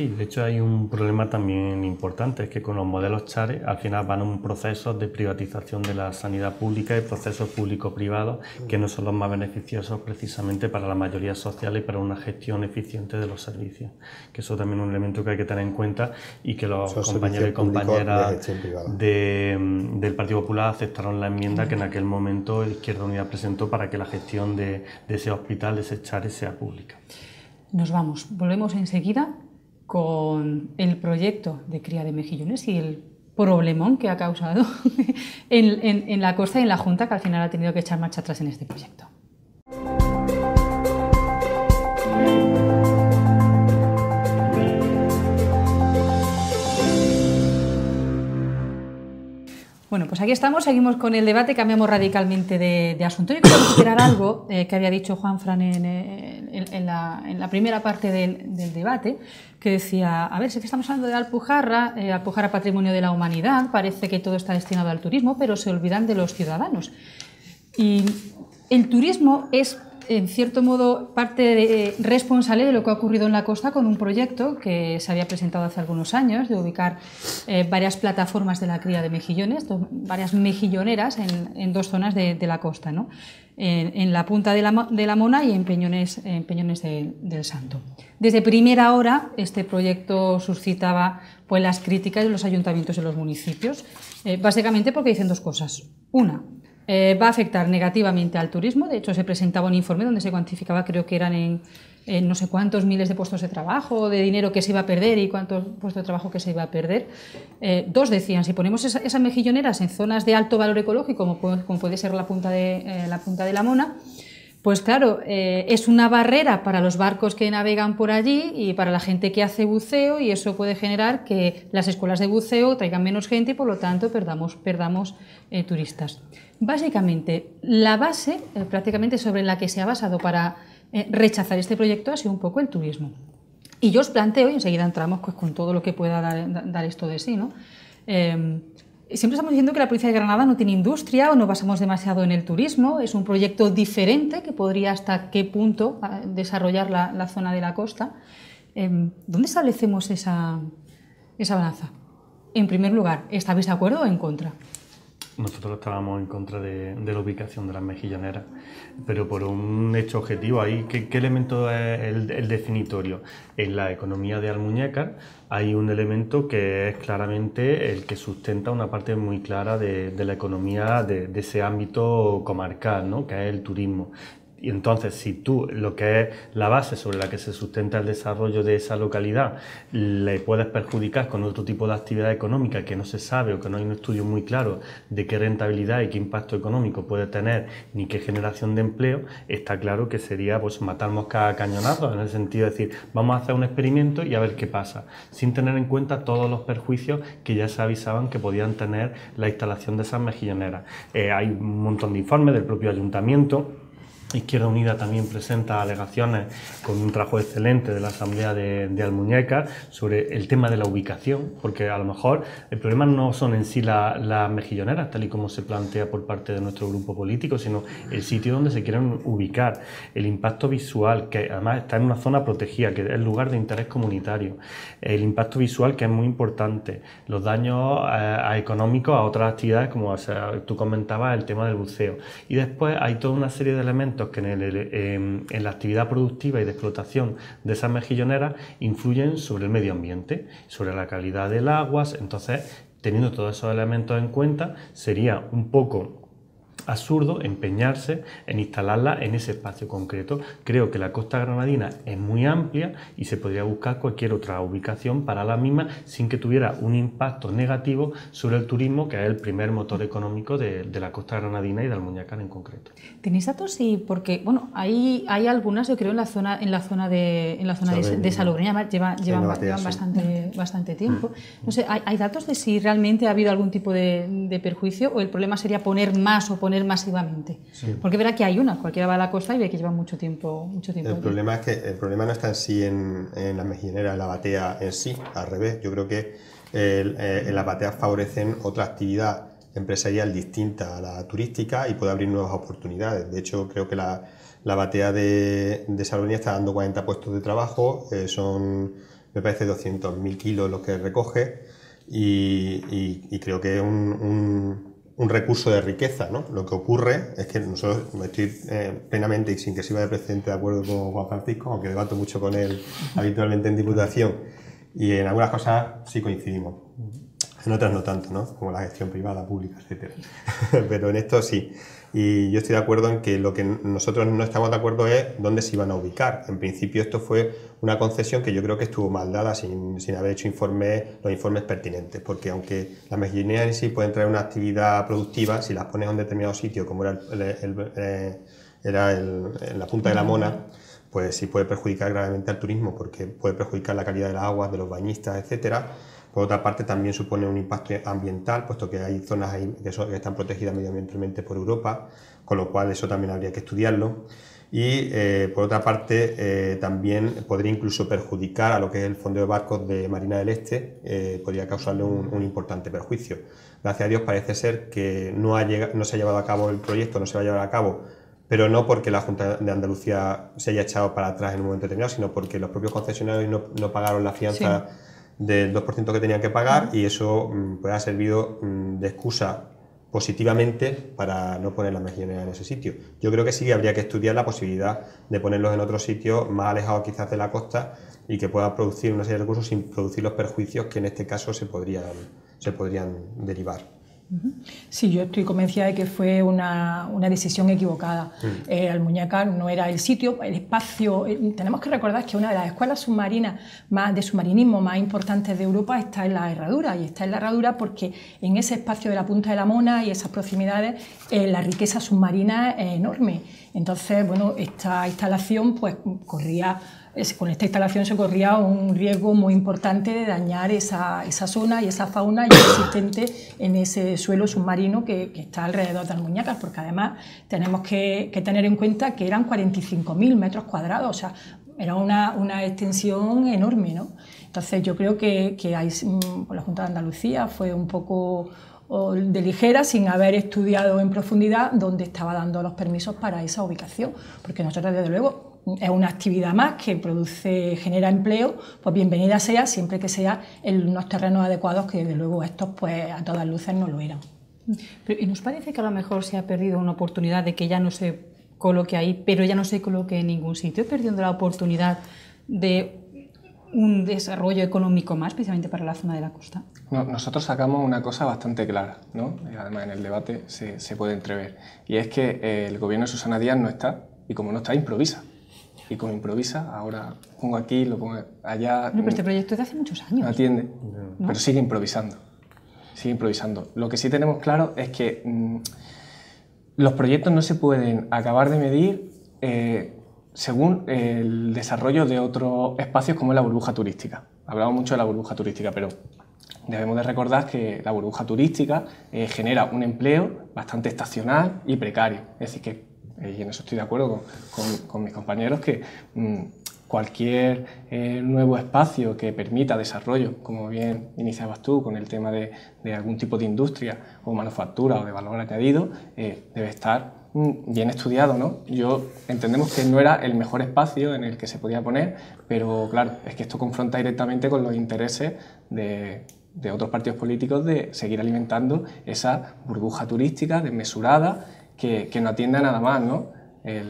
Sí, de hecho hay un problema también importante, es que con los modelos CHARE al final van a un proceso de privatización de la sanidad pública y procesos público-privados que no son los más beneficiosos precisamente para la mayoría social y para una gestión eficiente de los servicios. Que eso también es un elemento que hay que tener en cuenta y que los compañeros y compañeras del Partido Popular aceptaron la enmienda que en aquel momento Izquierda Unida presentó para que la gestión de, de ese hospital, de ese CHARE, sea pública. Nos vamos, volvemos enseguida con el proyecto de cría de mejillones y el problemón que ha causado en, la costa y en la Junta, que al final ha tenido que echar marcha atrás en este proyecto. Bueno, pues aquí estamos, seguimos con el debate, cambiamos radicalmente de, asunto. Yo quiero recuperar algo eh, que había dicho Juan Fran en, en, la, primera parte del, debate, que decía, a ver, si estamos hablando de Alpujarra, eh, Alpujarra Patrimonio de la Humanidad, parece que todo está destinado al turismo, pero se olvidan de los ciudadanos. Y el turismo es en cierto modo, parte eh, responsable de lo que ha ocurrido en la costa con un proyecto que se había presentado hace algunos años de ubicar eh, varias plataformas de la cría de mejillones, varias mejilloneras en, dos zonas de, la costa, ¿no? en, la punta de la, de la, Mona y en Peñones, Peñones del Santo. Desde primera hora, este proyecto suscitaba pues, las críticas de los ayuntamientos y los municipios, eh, básicamente porque dicen dos cosas. Una, eh, va a afectar negativamente al turismo. De hecho, se presentaba un informe donde se cuantificaba, creo que eran en, no sé cuántos miles de puestos de trabajo, de dinero que se iba a perder y cuántos puestos de trabajo que se iba a perder. Eh, dos decían, si ponemos esas mejilloneras en zonas de alto valor ecológico, como, puede ser la punta de, eh, la, punta de la Mona, pues claro, es una barrera para los barcos que navegan por allí y para la gente que hace buceo y eso puede generar que las escuelas de buceo traigan menos gente y por lo tanto perdamos, perdamos turistas. Básicamente, la base eh, prácticamente sobre la que se ha basado para eh, rechazar este proyecto ha sido un poco el turismo. Y yo os planteo, y enseguida entramos pues, con todo lo que pueda dar, esto de sí, ¿no? Em, siempre estamos diciendo que la provincia de Granada no tiene industria o no basamos demasiado en el turismo, es un proyecto diferente que podría hasta qué punto ah, desarrollar la, zona de la costa. Em, ¿Dónde establecemos esa, esa balanza? En primer lugar, ¿estáis de acuerdo o en contra? Nosotros estábamos en contra de, la ubicación de las mejilloneras, pero por un hecho objetivo ahí, ¿qué, elemento es el, definitorio? En la economía de Almuñécar hay un elemento que es claramente el que sustenta una parte muy clara de, la economía de, ese ámbito comarcal, ¿no? que es el turismo Y entonces, si tú lo que es la base sobre la que se sustenta el desarrollo de esa localidad le puedes perjudicar con otro tipo de actividad económica que no se sabe o que no hay un estudio muy claro de qué rentabilidad y qué impacto económico puede tener ni qué generación de empleo, está claro que sería pues matar moscas a cañonazos en el sentido de decir, vamos a hacer un experimento y a ver qué pasa, sin tener en cuenta todos los perjuicios que ya se avisaban que podían tener la instalación de esas mejilloneras. Eh, hay un montón de informes del propio ayuntamiento Izquierda Unida también presenta alegaciones con un trabajo excelente de la Asamblea de, de, Almuñécar sobre el tema de la ubicación, porque a lo mejor el problema no son en sí las mejilloneras, tal y como se plantea por parte de nuestro grupo político, sino el sitio donde se quieren ubicar, el impacto visual, que además está en una zona protegida, que es lugar de interés comunitario, el impacto visual que es muy importante, los daños eh, económicos a otras actividades, como tú comentabas, el tema del buceo. Y después hay toda una serie de elementos que en, la actividad productiva y de explotación de esas mejilloneras influyen sobre el medio ambiente, sobre la calidad del agua. Entonces, teniendo todos esos elementos en cuenta, sería un poco absurdo empeñarse en instalarla en ese espacio concreto. Creo que la costa granadina es muy amplia y se podría buscar cualquier otra ubicación para la misma sin que tuviera un impacto negativo sobre el turismo, que es el primer motor económico de, la costa granadina y del Muñacar en concreto. ¿Tenéis datos? Sí, porque bueno, hay, hay algunas, yo creo, en la zona, en la zona de, en la zona de, de Salobreña, llevan, llevan, bastante, bastante tiempo. Mm. No sé, ¿hay, datos de si realmente ha habido algún tipo de, de perjuicio o el problema sería poner más o poner masivamente. Porque verá que hay una, cualquiera va a la costa y ve que lleva mucho tiempo. Mucho tiempo el, problema es que el problema no está en sí en, en la mejilonera, en la batea en sí, al revés. Yo creo que eh, en la batea favorecen otra actividad empresarial distinta a la turística y puede abrir nuevas oportunidades. De hecho, creo que la, la batea de, de Salonía está dando 40 puestos de trabajo, eh, son, me parece, 200.000 kilos los que recoge y, y, creo que es un un recurso de riqueza. ¿no? Lo que ocurre es que nosotros estoy eh, plenamente y sin que sirva de precedente de acuerdo con Juan Francisco, aunque debato mucho con él habitualmente en Diputación, y en algunas cosas sí coincidimos. En otras no tanto, ¿no? como la gestión privada, pública, etc. Pero en esto sí. Y yo estoy de acuerdo en que lo que nosotros no estamos de acuerdo es dónde se iban a ubicar. En principio esto fue una concesión que yo creo que estuvo mal dada sin, sin haber hecho informes, los informes pertinentes, porque aunque las mejilloneras en sí pueden traer una actividad productiva, si las pones en un determinado sitio, como era, el, eh, era la punta de la mona, pues sí puede perjudicar gravemente al turismo, porque puede perjudicar la calidad del agua, de los bañistas, etcétera por otra parte, también supone un impacto ambiental, puesto que hay zonas ahí que, están protegidas medioambientalmente por Europa, con lo cual eso también habría que estudiarlo. Y eh, por otra parte, eh, también podría incluso perjudicar a lo que es el fondo de barcos de Marina del Este, eh, podría causarle un, importante perjuicio. Gracias a Dios parece ser que no, ha no se ha llevado a cabo el proyecto, no se va a llevar a cabo pero no porque la Junta de Andalucía se haya echado para atrás en un momento determinado, sino porque los propios concesionarios no, pagaron la fianza del 2% que tenían que pagar y eso mm, pues, ha servido mm, de excusa positivamente para no poner las mejilloneras en ese sitio. Yo creo que sí habría que estudiar la posibilidad de ponerlos en otro sitio más alejado quizás de la costa y que puedan producir una serie de recursos sin producir los perjuicios que en este caso se podrían, se podrían derivar. Sí, yo estoy convencida de que fue una, una decisión equivocada. Mm. Eh, no era el sitio, el espacio. Eh, tenemos que recordar que una de las escuelas submarinas más, de submarinismo más importantes de Europa está en la Herradura, y está en la Herradura porque en ese espacio de la Punta de la Mona y esas proximidades eh, la riqueza submarina es enorme. Entonces, bueno, esta instalación pues corría con esta instalación se corría un riesgo muy importante de dañar esa, esa zona y esa fauna ya existente en ese suelo submarino que, está alrededor de Almuñacas, porque además tenemos que, tener en cuenta que eran 45.000 metros cuadrados, o sea, era una, una, extensión enorme. ¿no? Entonces yo creo que, que mm, la Junta de Andalucía fue un poco de ligera sin haber estudiado en profundidad dónde estaba dando los permisos para esa ubicación, porque nosotros desde luego es una actividad más que produce, genera empleo, pues bienvenida sea siempre que sea en unos terrenos adecuados que desde luego estos pues a todas luces no lo eran. ¿Y nos parece que a lo mejor se ha perdido una oportunidad de que ya no se coloque ahí, pero ya no se coloque en ningún sitio, perdiendo la oportunidad de un desarrollo económico más, especialmente para la zona de la costa? nosotros sacamos una cosa bastante clara, ¿no? además en el debate se, se puede entrever, y es que el gobierno de Susana Díaz no está y como no está, improvisa. Y como improvisa, ahora pongo aquí, lo pongo allá. No, pero este proyecto es de hace muchos años. No atiende, pero sigue improvisando. Sigue improvisando. Lo que sí tenemos claro es que mm, los proyectos no se pueden acabar de medir eh, según el desarrollo de otros espacios como es la burbuja turística. Hablamos mucho de la burbuja turística, pero debemos de recordar que la burbuja turística eh, genera un empleo bastante estacional y precario. Es decir, que, y en eso estoy de acuerdo con, mis compañeros, que mm, cualquier eh, nuevo espacio que permita desarrollo, como bien iniciabas tú con el tema de, algún tipo de industria o manufactura o de valor añadido, debe estar mm, bien estudiado. ¿no? Yo entendemos que no era el mejor espacio en el que se podía poner, pero claro, es que esto confronta directamente con los intereses de, de otros partidos políticos de seguir alimentando esa burbuja turística desmesurada que, no atiende a nada más, ¿no? El,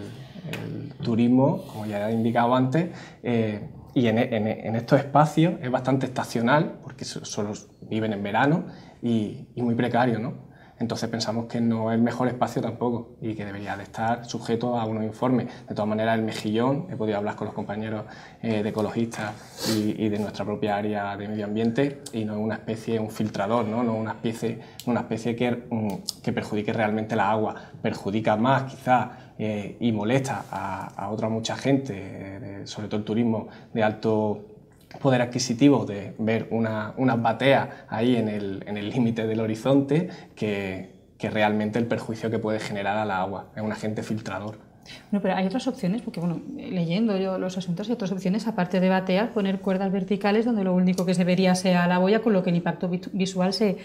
turismo, como ya he indicado antes, eh, y en, en, estos espacios es bastante estacional, porque solo viven en verano y, y muy precario, ¿no? Entonces pensamos que no es el mejor espacio tampoco y que debería de estar sujeto a unos informes. De todas maneras, el mejillón, he podido hablar con los compañeros eh, de ecologistas y, de nuestra propia área de medio ambiente y no es una especie, un filtrador, no, no una especie, una especie que, mm, que perjudique realmente la agua. Perjudica más quizás eh, y molesta a, otra mucha gente, eh, sobre todo el turismo de alto poder adquisitivo de ver una, unas bateas ahí en el límite del horizonte que, que realmente el perjuicio que puede generar a la agua. Es un agente filtrador. No, pero hay otras opciones, porque bueno, leyendo yo los asuntos, hay otras opciones, aparte de batear, poner cuerdas verticales donde lo único que se vería sea la boya, con lo que el impacto visual se,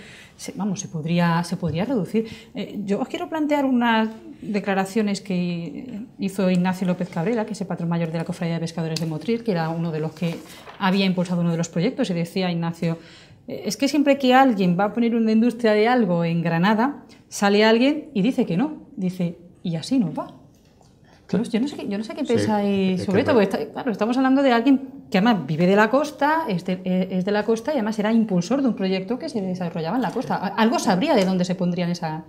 vamos, se, podría, se podría reducir. Eh, yo os quiero plantear unas declaraciones que hizo Ignacio López Cabrera, que es el patrón mayor de la Cofradía de Pescadores de Motril, que era uno de los que había impulsado uno de los proyectos, y decía Ignacio, eh, es que siempre que alguien va a poner una industria de algo en Granada, sale alguien y dice que no, dice, y así nos va. Yo no, sé, yo no sé qué pensáis sobre esto, porque claro, estamos hablando de alguien que además vive de la costa, es de, la costa y además era impulsor de un proyecto que se desarrollaba en la costa. Algo sabría de dónde se pondrían esa,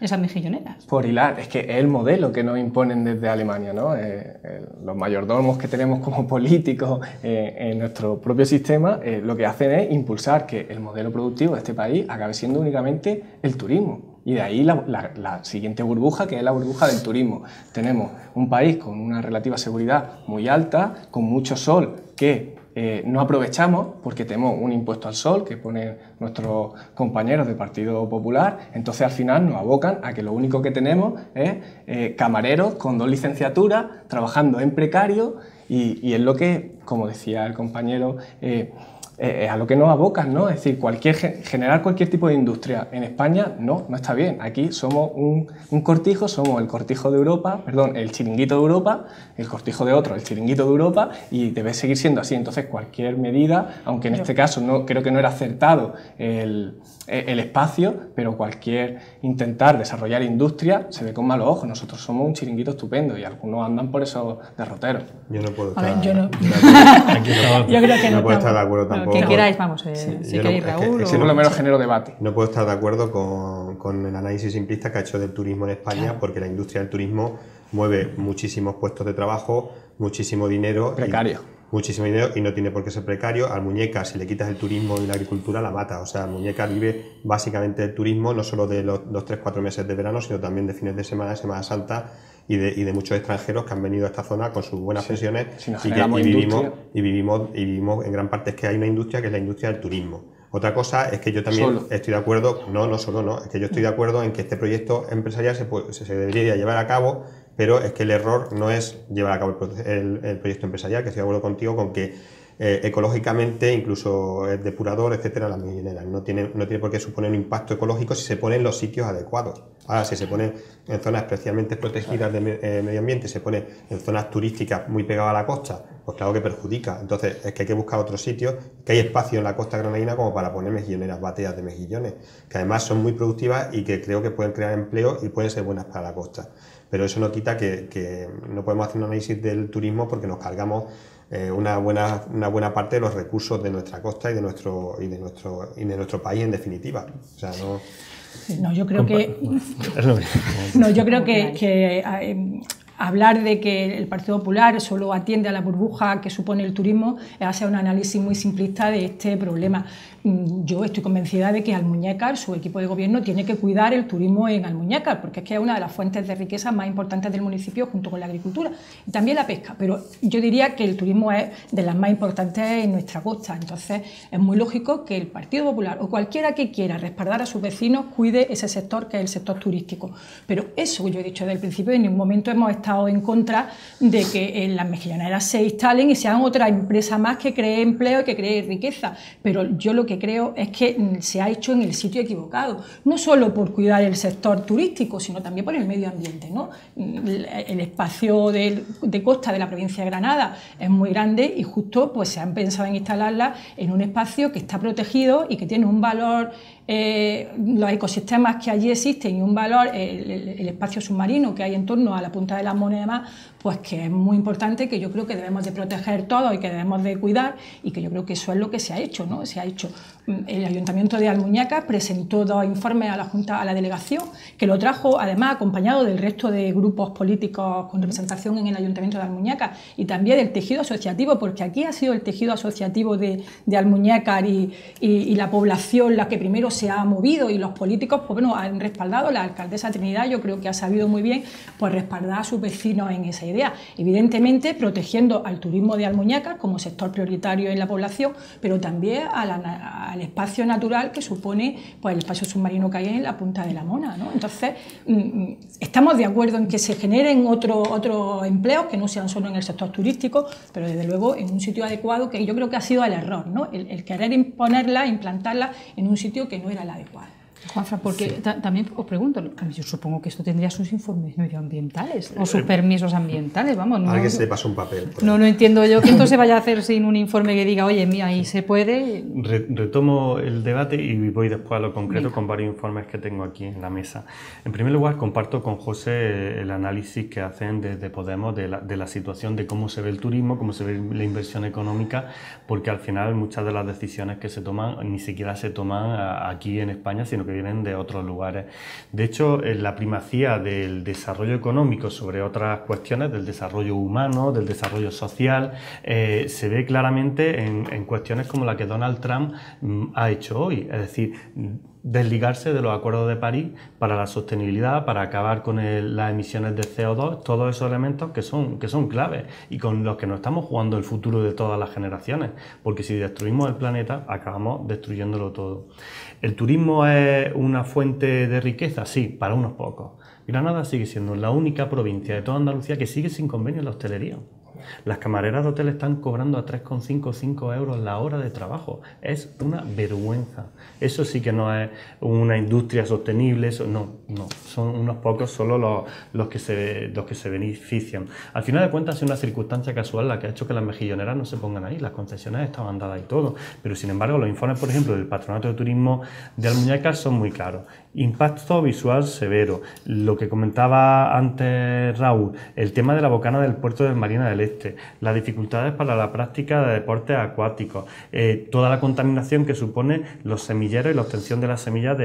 esas mejilloneras. Por hilar, es que es el modelo que nos imponen desde Alemania, ¿no? Eh, los mayordomos que tenemos como políticos eh, en nuestro propio sistema eh, lo que hacen es impulsar que el modelo productivo de este país acabe siendo únicamente el turismo. Y de ahí la, siguiente burbuja, que es la burbuja del turismo. Tenemos un país con una relativa seguridad muy alta, con mucho sol, que eh, no aprovechamos porque tenemos un impuesto al sol que ponen nuestros compañeros del Partido Popular, entonces al final nos abocan a que lo único que tenemos es eh, camareros con dos licenciaturas trabajando en precario y, es lo que, como decía el compañero, eh, eh, a lo que nos abocan, ¿no? Es decir, cualquier, generar cualquier tipo de industria en España, no, no está bien. Aquí somos un, cortijo, somos el cortijo de Europa, perdón, el chiringuito de Europa, el cortijo de otro, el chiringuito de Europa, y debe seguir siendo así. Entonces, cualquier medida, aunque en este caso no, creo que no era acertado el, el espacio, pero cualquier intentar desarrollar industria se ve con malos ojos. Nosotros somos un chiringuito estupendo y algunos andan por esos derroteros. Yo no puedo estar, yo no. yo creo que no, puedo estar de acuerdo tampoco. Que queráis, vamos, eh, si queréis, Raúl. Es por lo menos genero debate. No puedo estar de acuerdo con, con, el análisis simplista que ha hecho del turismo en España, porque la industria del turismo mueve muchísimos puestos de trabajo, muchísimo dinero. Precario. muchísimo dinero y no tiene por qué ser precario. Al muñeca, si le quitas el turismo y la agricultura, la mata. O sea, al muñeca vive básicamente del turismo, no solo de los, los 3-4 meses de verano, sino también de fines de semana, Semana Santa y de, y de, muchos extranjeros que han venido a esta zona con sus buenas pensiones y, que, vivimos, y, vivimos, y vivimos en gran parte. Es que hay una industria que es la industria del turismo. Otra cosa es que yo también estoy de acuerdo, no, no solo no, es que yo estoy de acuerdo en que este proyecto empresarial se, se, debería llevar a cabo, pero es que el error no es llevar a cabo el, el proyecto empresarial, que estoy de acuerdo contigo con que eh, ecológicamente, incluso el depurador, etcétera, la millonera. No tiene, no tiene por qué suponer un impacto ecológico si se pone en los sitios adecuados. Ahora, si se pone en zonas especialmente protegidas de eh, medio ambiente, se pone en zonas turísticas muy pegadas a la costa, pues claro que perjudica. Entonces, es que hay que buscar otros sitios, que hay espacio en la costa granadina como para poner mejilloneras, bateas de mejillones, que además son muy productivas y que creo que pueden crear empleo y pueden ser buenas para la costa. Pero eso no quita que no podemos hacer un análisis del turismo porque nos cargamos eh, una, buena, una buena parte de los recursos de nuestra costa y de nuestro, y de nuestro, y de nuestro país en definitiva. O sea, no... yo creo que... no, yo creo que, hablar de que el Partido Popular solo atiende a la burbuja que supone el turismo es hacer un análisis muy simplista de este problema. Mm, yo estoy convencida de que Almuñécar, su equipo de gobierno, tiene que cuidar el turismo en Almuñécar, porque es que es una de las fuentes de riqueza más importantes del municipio junto con la agricultura y también la pesca. Pero yo diría que el turismo es de las más importantes en nuestra costa. Entonces es muy lógico que el Partido Popular o cualquiera que quiera respaldar a sus vecinos cuide ese sector que es el sector turístico. Pero eso yo he dicho desde el principio, en ningún momento hemos estado en contra de que en las mejilloneras se instalen y sean otra empresa más que cree empleo y que cree riqueza. Pero yo lo que creo es que mm, se ha hecho en el sitio equivocado, no solo por cuidar el sector turístico, sino también por el medio ambiente. ¿no? Mm, el espacio de, costa de la provincia de Granada es muy grande y justo pues, se han pensado en instalarla en un espacio que está protegido y que tiene un valor eh, los ecosistemas que allí existen y un valor, el, espacio submarino que hay en torno a la punta de la moneda, pues que es muy importante, que yo creo que debemos de proteger todo y que debemos de cuidar y que yo creo que eso es lo que se ha hecho, ¿no? Se ha hecho. El Ayuntamiento de Almuñaca presentó dos informes a la Junta, a la delegación, que lo trajo además acompañado del resto de grupos políticos con representación en el Ayuntamiento de Almuñaca y también del tejido asociativo, porque aquí ha sido el tejido asociativo de, de Almuñaca y, la población la que primero se ha movido y los políticos pues, bueno, han respaldado, la alcaldesa Trinidad yo creo que ha sabido muy bien pues, respaldar a sus vecinos en esa idea, evidentemente protegiendo al turismo de Almuñaca como sector prioritario en la población, pero también al espacio natural que supone pues, el espacio submarino que hay en la punta de la Mona. ¿no? Entonces, mm, mm, estamos de acuerdo en que se generen otros otro empleos que no sean solo en el sector turístico, pero desde luego en un sitio adecuado, que yo creo que ha sido el error, ¿no? el, el querer imponerla, implantarla en un sitio que no era la adecuada. Juanfra, porque también os pregunto, yo supongo que esto tendría sus informes medioambientales o sus permisos ambientales, vamos. No, Alguien se le pasa un papel. No, no entiendo yo que esto se vaya a hacer sin un informe que diga, oye, mira, ahí se puede. retomo el debate y voy después a lo concreto con varios informes que tengo aquí en la mesa. En primer lugar, comparto con José el análisis que hacen desde Podemos de la, de la situación de cómo se ve el turismo, cómo se ve la inversión económica, porque al final muchas de las decisiones que se toman ni siquiera se toman aquí en España, sino que vienen de otros lugares. De hecho, la primacía del desarrollo económico sobre otras cuestiones, del desarrollo humano, del desarrollo social, eh, se ve claramente en, en, cuestiones como la que Donald Trump mm, ha hecho hoy. Es decir, desligarse de los acuerdos de París para la sostenibilidad, para acabar con las emisiones de CO2, todos esos elementos que son, que son claves y con los que nos estamos jugando el futuro de todas las generaciones, porque si destruimos el planeta, acabamos destruyéndolo todo. ¿El turismo es una fuente de riqueza? Sí, para unos pocos. Granada sigue siendo la única provincia de toda Andalucía que sigue sin convenio en la hostelería. Las camareras de hotel están cobrando a 3,5 5 euros la hora de trabajo. Es una vergüenza. Eso sí que no es una industria sostenible, eso no, no. Son unos pocos solo los, los, que, se, los que se benefician. Al final de cuentas es una circunstancia casual la que ha hecho que las mejilloneras no se pongan ahí. Las concesiones estaban dadas y todo. Pero sin embargo los informes, por ejemplo, del Patronato de Turismo de Almuñécar son muy claros. Impacto visual severo. Lo que comentaba antes Raúl, el tema de la bocana del puerto de Marina del Este, las dificultades para la práctica de deportes acuáticos, eh, toda la contaminación que supone los semilleros y la obtención de las semillas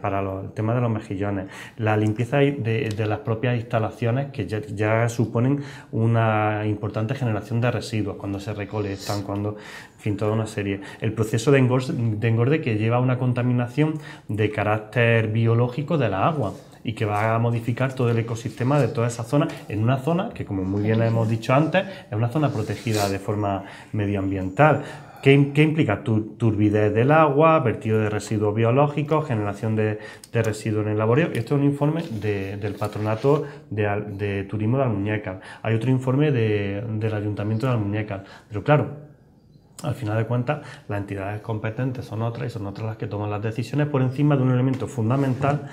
para el tema de los mejillones, la limpieza de, las propias instalaciones que ya, suponen una importante generación de residuos cuando se recolectan, cuando en fin, toda una serie. El proceso de engorde, que lleva a una contaminación de carácter biológico de la agua y que va a modificar todo el ecosistema de toda esa zona en una zona que, como muy bien hemos dicho antes, es una zona protegida de forma medioambiental. ¿Qué, implica? turbidez del agua, vertido de residuos biológicos, generación de, residuos en el laboratorio. Esto es un informe del Patronato de, Turismo de Almuñécar. Hay otro informe del Ayuntamiento de Almuñécar. Pero claro, al final de cuentas, las entidades competentes son otras y son otras las que toman las decisiones por encima de un elemento fundamental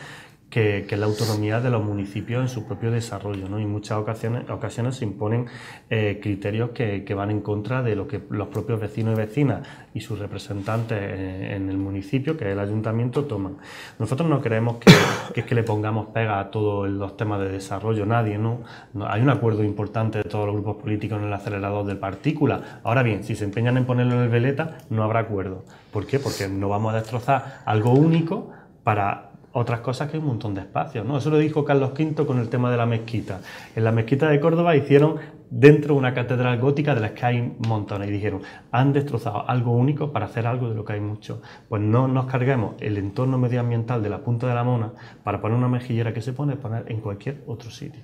que, es la autonomía de los municipios en su propio desarrollo. ¿no? Y muchas ocasiones, ocasiones se imponen eh, criterios que, van en contra de lo que los propios vecinos y vecinas y sus representantes en, el municipio, que es el ayuntamiento, toman. Nosotros no creemos que, es que le pongamos pega a todos los temas de desarrollo, nadie. ¿no? Hay un acuerdo importante de todos los grupos políticos en el acelerador de partículas. Ahora bien, si se empeñan en ponerlo en el veleta, no habrá acuerdo. ¿Por qué? Porque no vamos a destrozar algo único para Otras cosas que hay un montón de espacios, ¿no? Eso lo dijo Carlos V con el tema de la mezquita. En la mezquita de Córdoba hicieron dentro una catedral gótica de las que hay montones y dijeron, han destrozado algo único para hacer algo de lo que hay mucho. Pues no nos carguemos el entorno medioambiental de la punta de la mona para poner una mejillera que se pone poner en cualquier otro sitio.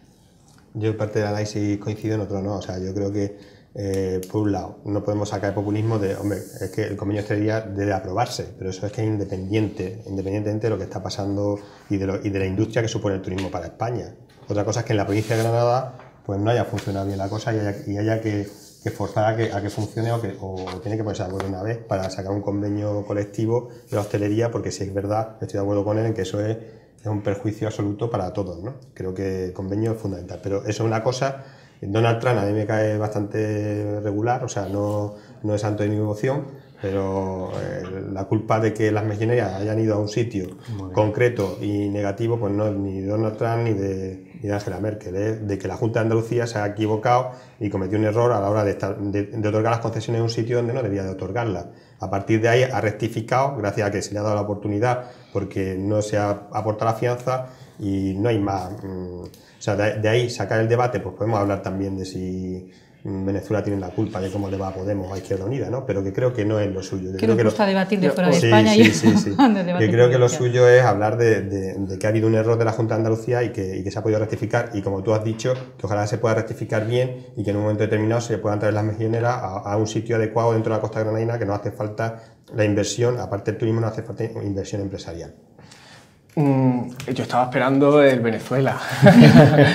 Yo en parte del análisis coincido, en otro no. O sea, yo creo que, eh, por un lado, no podemos sacar el populismo de, hombre, es que el convenio estrella debe aprobarse, pero eso es que es independiente, independientemente de lo que está pasando y de, la industria que supone el turismo para España. Otra cosa es que en la provincia de Granada pues no haya funcionado bien la cosa y haya, que, forzar a que, a que funcione o, tiene que ponerse de acuerdo una vez para sacar un convenio colectivo de la hostelería, porque si es verdad, estoy de acuerdo con él en que eso es, es un perjuicio absoluto para todos. ¿no? Creo que el convenio es fundamental, pero eso es una cosa. Donald Trump a mí me cae bastante regular, o sea, no, no es santo de mi devoción, pero eh, la culpa de que las mejillerías hayan ido a un sitio concreto y negativo, pues no es ni de Donald Trump ni de, ni de Angela Merkel, es de que la Junta de Andalucía se ha equivocado y cometió un error a la hora de, de, otorgar las concesiones en un sitio donde no debía de otorgarlas. A partir de ahí ha rectificado, gracias a que se le ha dado la oportunidad, porque no se ha aportado la fianza y no hay más. Mm, o sea, de, de ahí sacar el debate, pues podemos hablar también de si Venezuela tiene la culpa de cómo le va a Podemos a Izquierda Unida, ¿no? Pero que creo que no es lo suyo. Que creo que gusta debatir de fuera de España y sí, sí. que creo que lo suyo es hablar de, que ha habido un error de la Junta de Andalucía y que, se ha podido rectificar y como tú has dicho, que ojalá se pueda rectificar bien y que en un momento determinado se puedan traer las mejilleras a, un sitio adecuado dentro de la costa granadina que no hace falta la inversión, aparte del turismo no hace falta inversión empresarial. Mm, yo estaba esperando el Venezuela.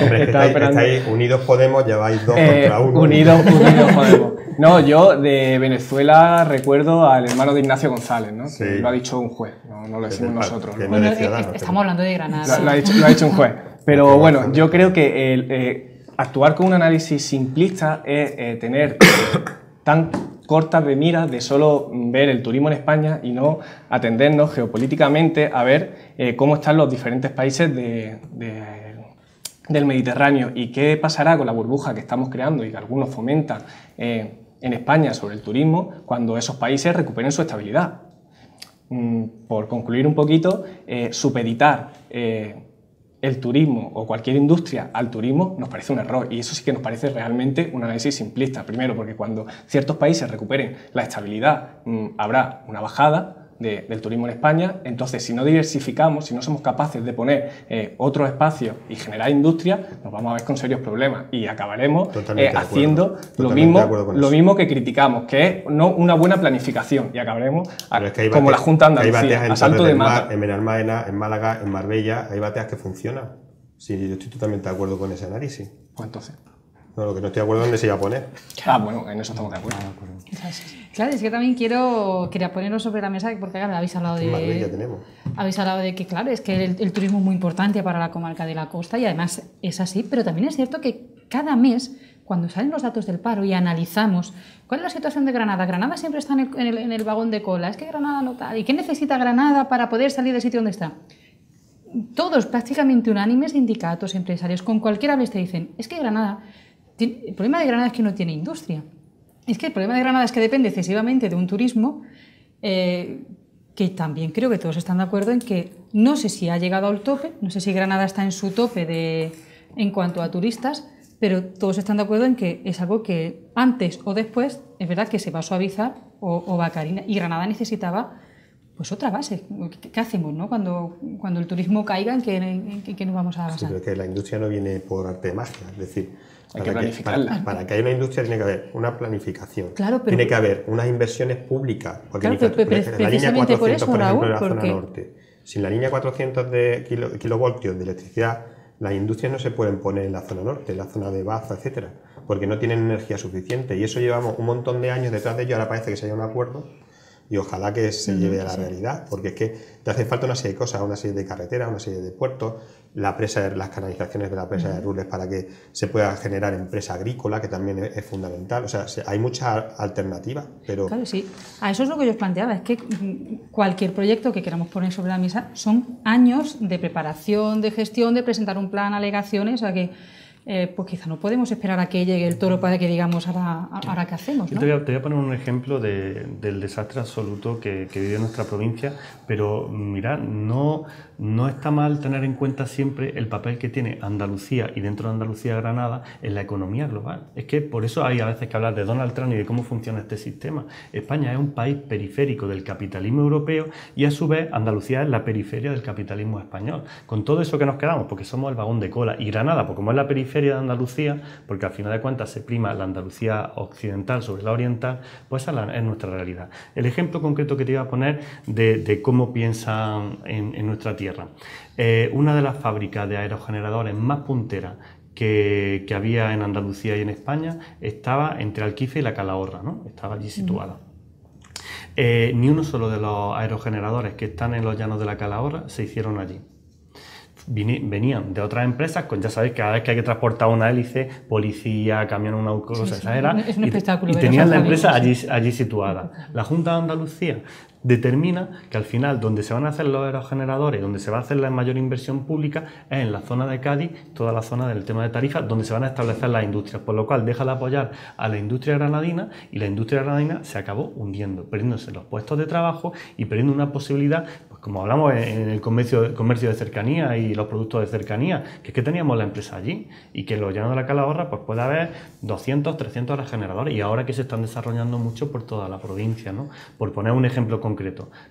Hombre, estaba esperando... Unidos Podemos, lleváis dos eh, contra uno. Unidos, Unidos Podemos. No, yo de Venezuela recuerdo al hermano de Ignacio González, ¿no? lo ha dicho un juez, no, lo decimos nosotros. Bueno, eh, estamos hablando de Granada. Lo, ha dicho, un juez. Pero bueno, yo creo que el, eh, actuar con un análisis simplista es tener tan cortas de mira de solo ver el turismo en España y no atendernos geopolíticamente a ver eh, cómo están los diferentes países del Mediterráneo y qué pasará con la burbuja que estamos creando y que algunos fomentan eh, en España sobre el turismo cuando esos países recuperen su estabilidad. Mm, por concluir un poquito, eh, supeditar el turismo o cualquier industria al turismo nos parece un error y eso sí que nos parece realmente un análisis simplista. Primero, porque cuando ciertos países recuperen la estabilidad mm, habrá una bajada del turismo en España, entonces si no diversificamos, si no somos capaces de poner eh, otros espacios y generar industria, nos vamos a ver con serios problemas y acabaremos eh, haciendo lo mismo, lo mismo que criticamos, que es no una buena planificación y acabaremos como la Junta Andalucía, a salto de mar. En Benalmádena, en Málaga, en Marbella, hay bateas que funcionan. Sí, yo estoy totalmente de acuerdo con ese análisis. Pues entonces... No, lo que no estoy de acuerdo es dónde se iba a poner. Ah, bueno, en eso estamos de acuerdo. Claro, es que también quiero quería ponerlo sobre la mesa porque habéis hablado de. Ya tenemos. Habéis hablado de que, claro, es que el, turismo es muy importante para la comarca de la costa y además es así, pero también es cierto que cada mes, cuando salen los datos del paro y analizamos cuál es la situación de Granada, Granada siempre está en el, en el vagón de cola, es que Granada no tal, ¿y qué necesita Granada para poder salir del sitio donde está? Todos prácticamente unánimes, sindicatos, empresarios, con cualquiera vez te dicen, es que Granada el problema de Granada es que no tiene industria. Es que el problema de Granada es que depende excesivamente de un turismo eh, que también creo que todos están de acuerdo en que no sé si ha llegado al tope, no sé si Granada está en su tope de, en cuanto a turistas, pero todos están de acuerdo en que es algo que antes o después es verdad que se va a suavizar o, va a caer. Y Granada necesitaba pues otra base. ¿Qué, hacemos no? cuando, cuando el turismo caiga? ¿En qué, nos vamos a basar? Sí, pero que la industria no viene por arte de magia. Es decir, hay que planificarla. Para, que haya una industria tiene que haber una planificación. tiene que haber unas inversiones públicas. Porque la línea 400, por, eso, ejemplo, en la zona norte. Sin la línea 400 de kilovoltios de electricidad, las industrias no se pueden poner en la zona norte, en la zona de Baza, etcétera, porque no tienen energía suficiente. Y eso llevamos un montón de años detrás de ello. Ahora parece que se haya un acuerdo y ojalá que se lleve a la realidad, porque es que te hace falta una serie de cosas, una serie de carreteras, una serie de puertos, la presa, las canalizaciones de la presa de Rules para que se pueda generar empresa agrícola, que también es, fundamental. O sea, hay muchas alternativas, pero... Claro, sí. A eso es lo que yo os planteaba, es que mm, cualquier proyecto que queramos poner sobre la mesa son años de preparación, de gestión, de presentar un plan, alegaciones, o sea que eh, pues quizá no podemos esperar a que llegue el toro para que digamos ahora, ahora qué hacemos. Yo te, voy a, poner un ejemplo del desastre absoluto que, que, vive nuestra provincia, pero mira, no, no está mal tener en cuenta siempre el papel que tiene Andalucía y dentro de Andalucía Granada en la economía global. Es que por eso hay a veces que hablar de Donald Trump y de cómo funciona este sistema. España es un país periférico del capitalismo europeo y a su vez Andalucía es la periferia del capitalismo español. Con todo eso que nos quedamos, porque somos el vagón de cola, y Granada, porque como es la periferia de Andalucía, porque al final de cuentas se prima la Andalucía occidental sobre la oriental, pues esa es nuestra realidad. El ejemplo concreto que te iba a poner de, cómo piensan en, nuestra tierra. Eh, una de las fábricas de aerogeneradores más punteras que, había en Andalucía y en España estaba entre Alquife y la Calahorra, ¿no? estaba allí situada. Eh, ni uno solo de los aerogeneradores que están en los llanos de la Calahorra se hicieron allí venían de otras empresas, con ya sabéis que cada vez que hay que transportar una hélice, policía, camión, una cosa, esa era. Es un espectáculo. Y, tenían la empresa allí, allí situada. La Junta de Andalucía determina que al final donde se van a hacer los aerogeneradores, donde se va a hacer la mayor inversión pública es en la zona de Cádiz, toda la zona del tema de tarifas, donde se van a establecer las industrias, por lo cual deja de apoyar a la industria granadina y la industria granadina se acabó hundiendo, perdiéndose los puestos de trabajo y perdiendo una posibilidad, pues como hablamos en el comercio, comercio de cercanía y los productos de cercanía, que es que teníamos la empresa allí y que en los llanos de la Calahorra pues puede haber 200, 300 aerogeneradores y ahora que se están desarrollando mucho por toda la provincia, ¿no? Por poner un ejemplo concreto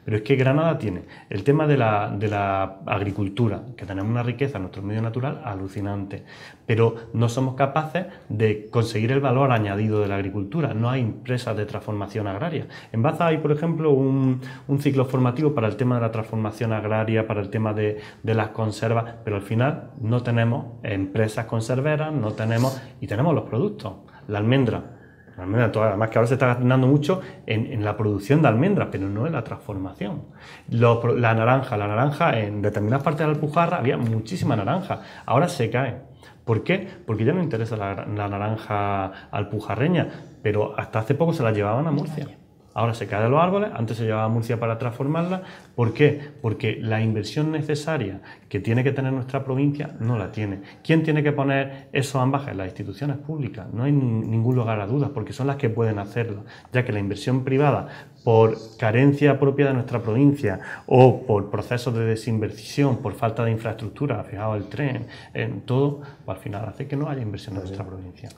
pero es que Granada tiene el tema de la, agricultura, que tenemos una riqueza en nuestro medio natural alucinante, pero no somos capaces de conseguir el valor añadido de la agricultura. No hay empresas de transformación agraria. En Baza hay, por ejemplo, un, un ciclo formativo para el tema de la transformación agraria, para el tema de, de las conservas, pero al final no tenemos empresas conserveras, no tenemos, y tenemos los productos. La almendra, Además que ahora se está gastando mucho en, la producción de almendras, pero no en la transformación. la naranja, la naranja en determinadas partes de la Alpujarra había muchísima naranja, ahora se cae. ¿Por qué? Porque ya no interesa la, la naranja alpujarreña, pero hasta hace poco se la llevaban a Murcia. Ahora se cae de los árboles, antes se llevaba a Murcia para transformarla. ¿Por qué? Porque la inversión necesaria que tiene que tener nuestra provincia no la tiene. ¿Quién tiene que poner esos ambajes? Las instituciones públicas. No hay ningún lugar a dudas, porque son las que pueden hacerlo, ya que la inversión privada, por carencia propia de nuestra provincia o por procesos de desinversión, por falta de infraestructura, fijaos el tren, en todo, pues al final hace que no haya inversión en nuestra provincia.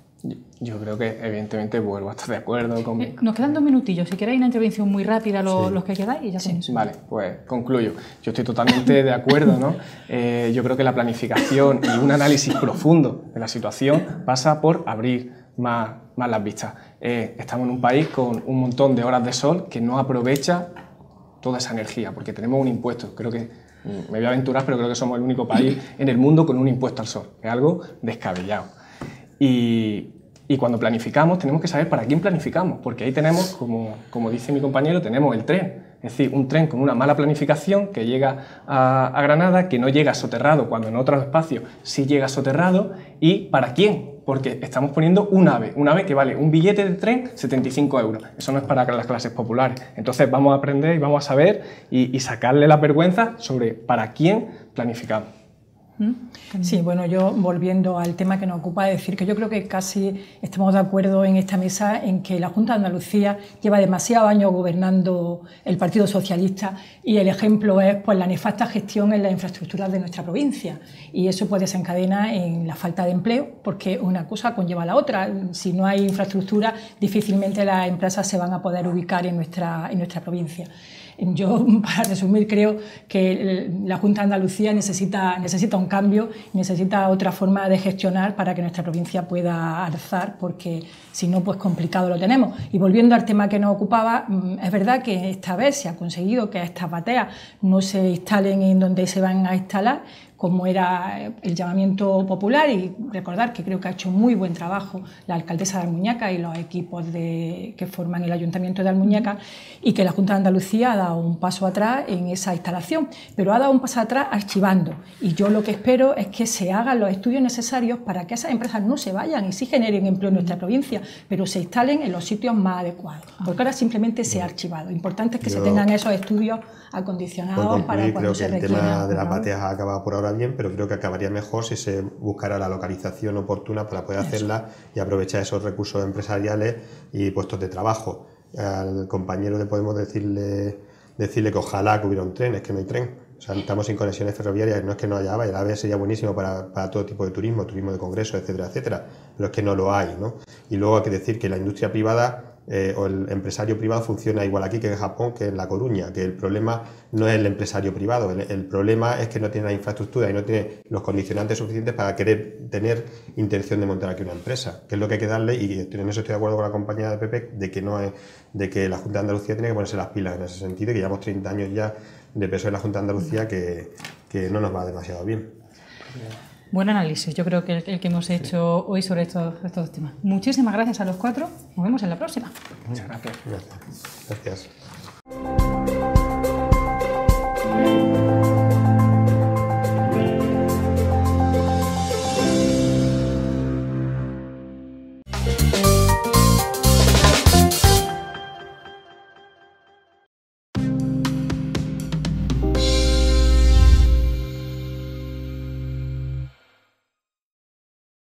Yo creo que evidentemente vuelvo a estar de acuerdo con... Eh, nos quedan dos minutillos, si queréis una intervención muy rápida los que quedáis y ya sí. Vale, pues concluyo. Yo estoy totalmente de acuerdo, ¿no? Eh, yo creo que la planificación y un análisis profundo de la situación pasa por abrir más, más las vistas. Eh, estamos en un país con un montón de horas de sol que no aprovecha toda esa energía, porque tenemos un impuesto, creo que me voy a aventurar, pero creo que somos el único país en el mundo con un impuesto al sol. Es algo descabellado. Y, cuando planificamos tenemos que saber para quién planificamos, porque ahí tenemos, como, como, dice mi compañero, tenemos el tren. Es decir, un tren con una mala planificación que llega a, a Granada, que no llega soterrado cuando en otros espacios sí llega soterrado. ¿Y para quién? Porque estamos poniendo un ave, un ave que vale un billete de tren 75 euros. Eso no es para las clases populares. Entonces vamos a aprender y vamos a saber y, y sacarle la vergüenza sobre para quién planificamos. ¿Mm? Sí, bueno, yo volviendo al tema que nos ocupa, decir que yo creo que casi estamos de acuerdo en esta mesa en que la Junta de Andalucía lleva demasiados años gobernando el Partido Socialista y el ejemplo es pues, la nefasta gestión en las infraestructuras de nuestra provincia. Y eso pues, desencadena en la falta de empleo, porque una cosa conlleva a la otra. Si no hay infraestructura, difícilmente las empresas se van a poder ubicar en nuestra, en nuestra provincia. Yo, para resumir, creo que la Junta de Andalucía necesita, necesita un cambio, necesita otra forma de gestionar para que nuestra provincia pueda alzar, porque si no, pues complicado lo tenemos. Y volviendo al tema que nos ocupaba, mm, es verdad que esta vez se ha conseguido que estas bateas no se instalen en donde se van a instalar, como era el llamamiento popular y recordar que creo que ha hecho muy buen trabajo la alcaldesa de Almuñaca y los equipos de, que forman el ayuntamiento de Almuñaca y que la Junta de Andalucía ha dado un paso atrás en esa instalación, pero ha dado un paso atrás archivando. Y yo lo que espero es que se hagan los estudios necesarios para que esas empresas no se vayan y sí generen empleo en nuestra provincia, pero se instalen en los sitios más adecuados, porque ahora simplemente se ha archivado. Importante es que se tengan esos estudios acondicionados para cuando creo que el tema de las bateas ha acabado por ahora bien, pero creo que acabaría mejor si se buscara la localización oportuna para poder hacerla y aprovechar esos recursos empresariales y puestos de trabajo. Al compañero le podemos decirle, decirle que ojalá que hubiera un tren, es que no hay tren. O sea, estamos sin conexiones ferroviarias, no es que no haya AVE, el AVE sería buenísimo para, para, todo tipo de turismo, turismo de congresos, etcétera, etcétera, pero es que no lo hay, ¿no? Y luego hay que decir que la industria privada eh, o el empresario privado funciona igual aquí que en Japón, que en La Coruña, que el problema no es el empresario privado, el, problema es que no tiene la infraestructura y no tiene los condicionantes suficientes para querer tener intención de montar aquí una empresa, que es lo que hay que darle, y en eso estoy de acuerdo con la compañía de PP, de que, no es, de que la Junta de Andalucía tiene que ponerse las pilas en ese sentido, que llevamos 30 años ya de peso en la Junta de Andalucía que, que no nos va demasiado bien. Buen análisis, yo creo que el, que hemos hecho hoy sobre estos, estos temas. Muchísimas gracias a los cuatro. Nos vemos en la próxima. Muchas gracias. Gracias. gracias.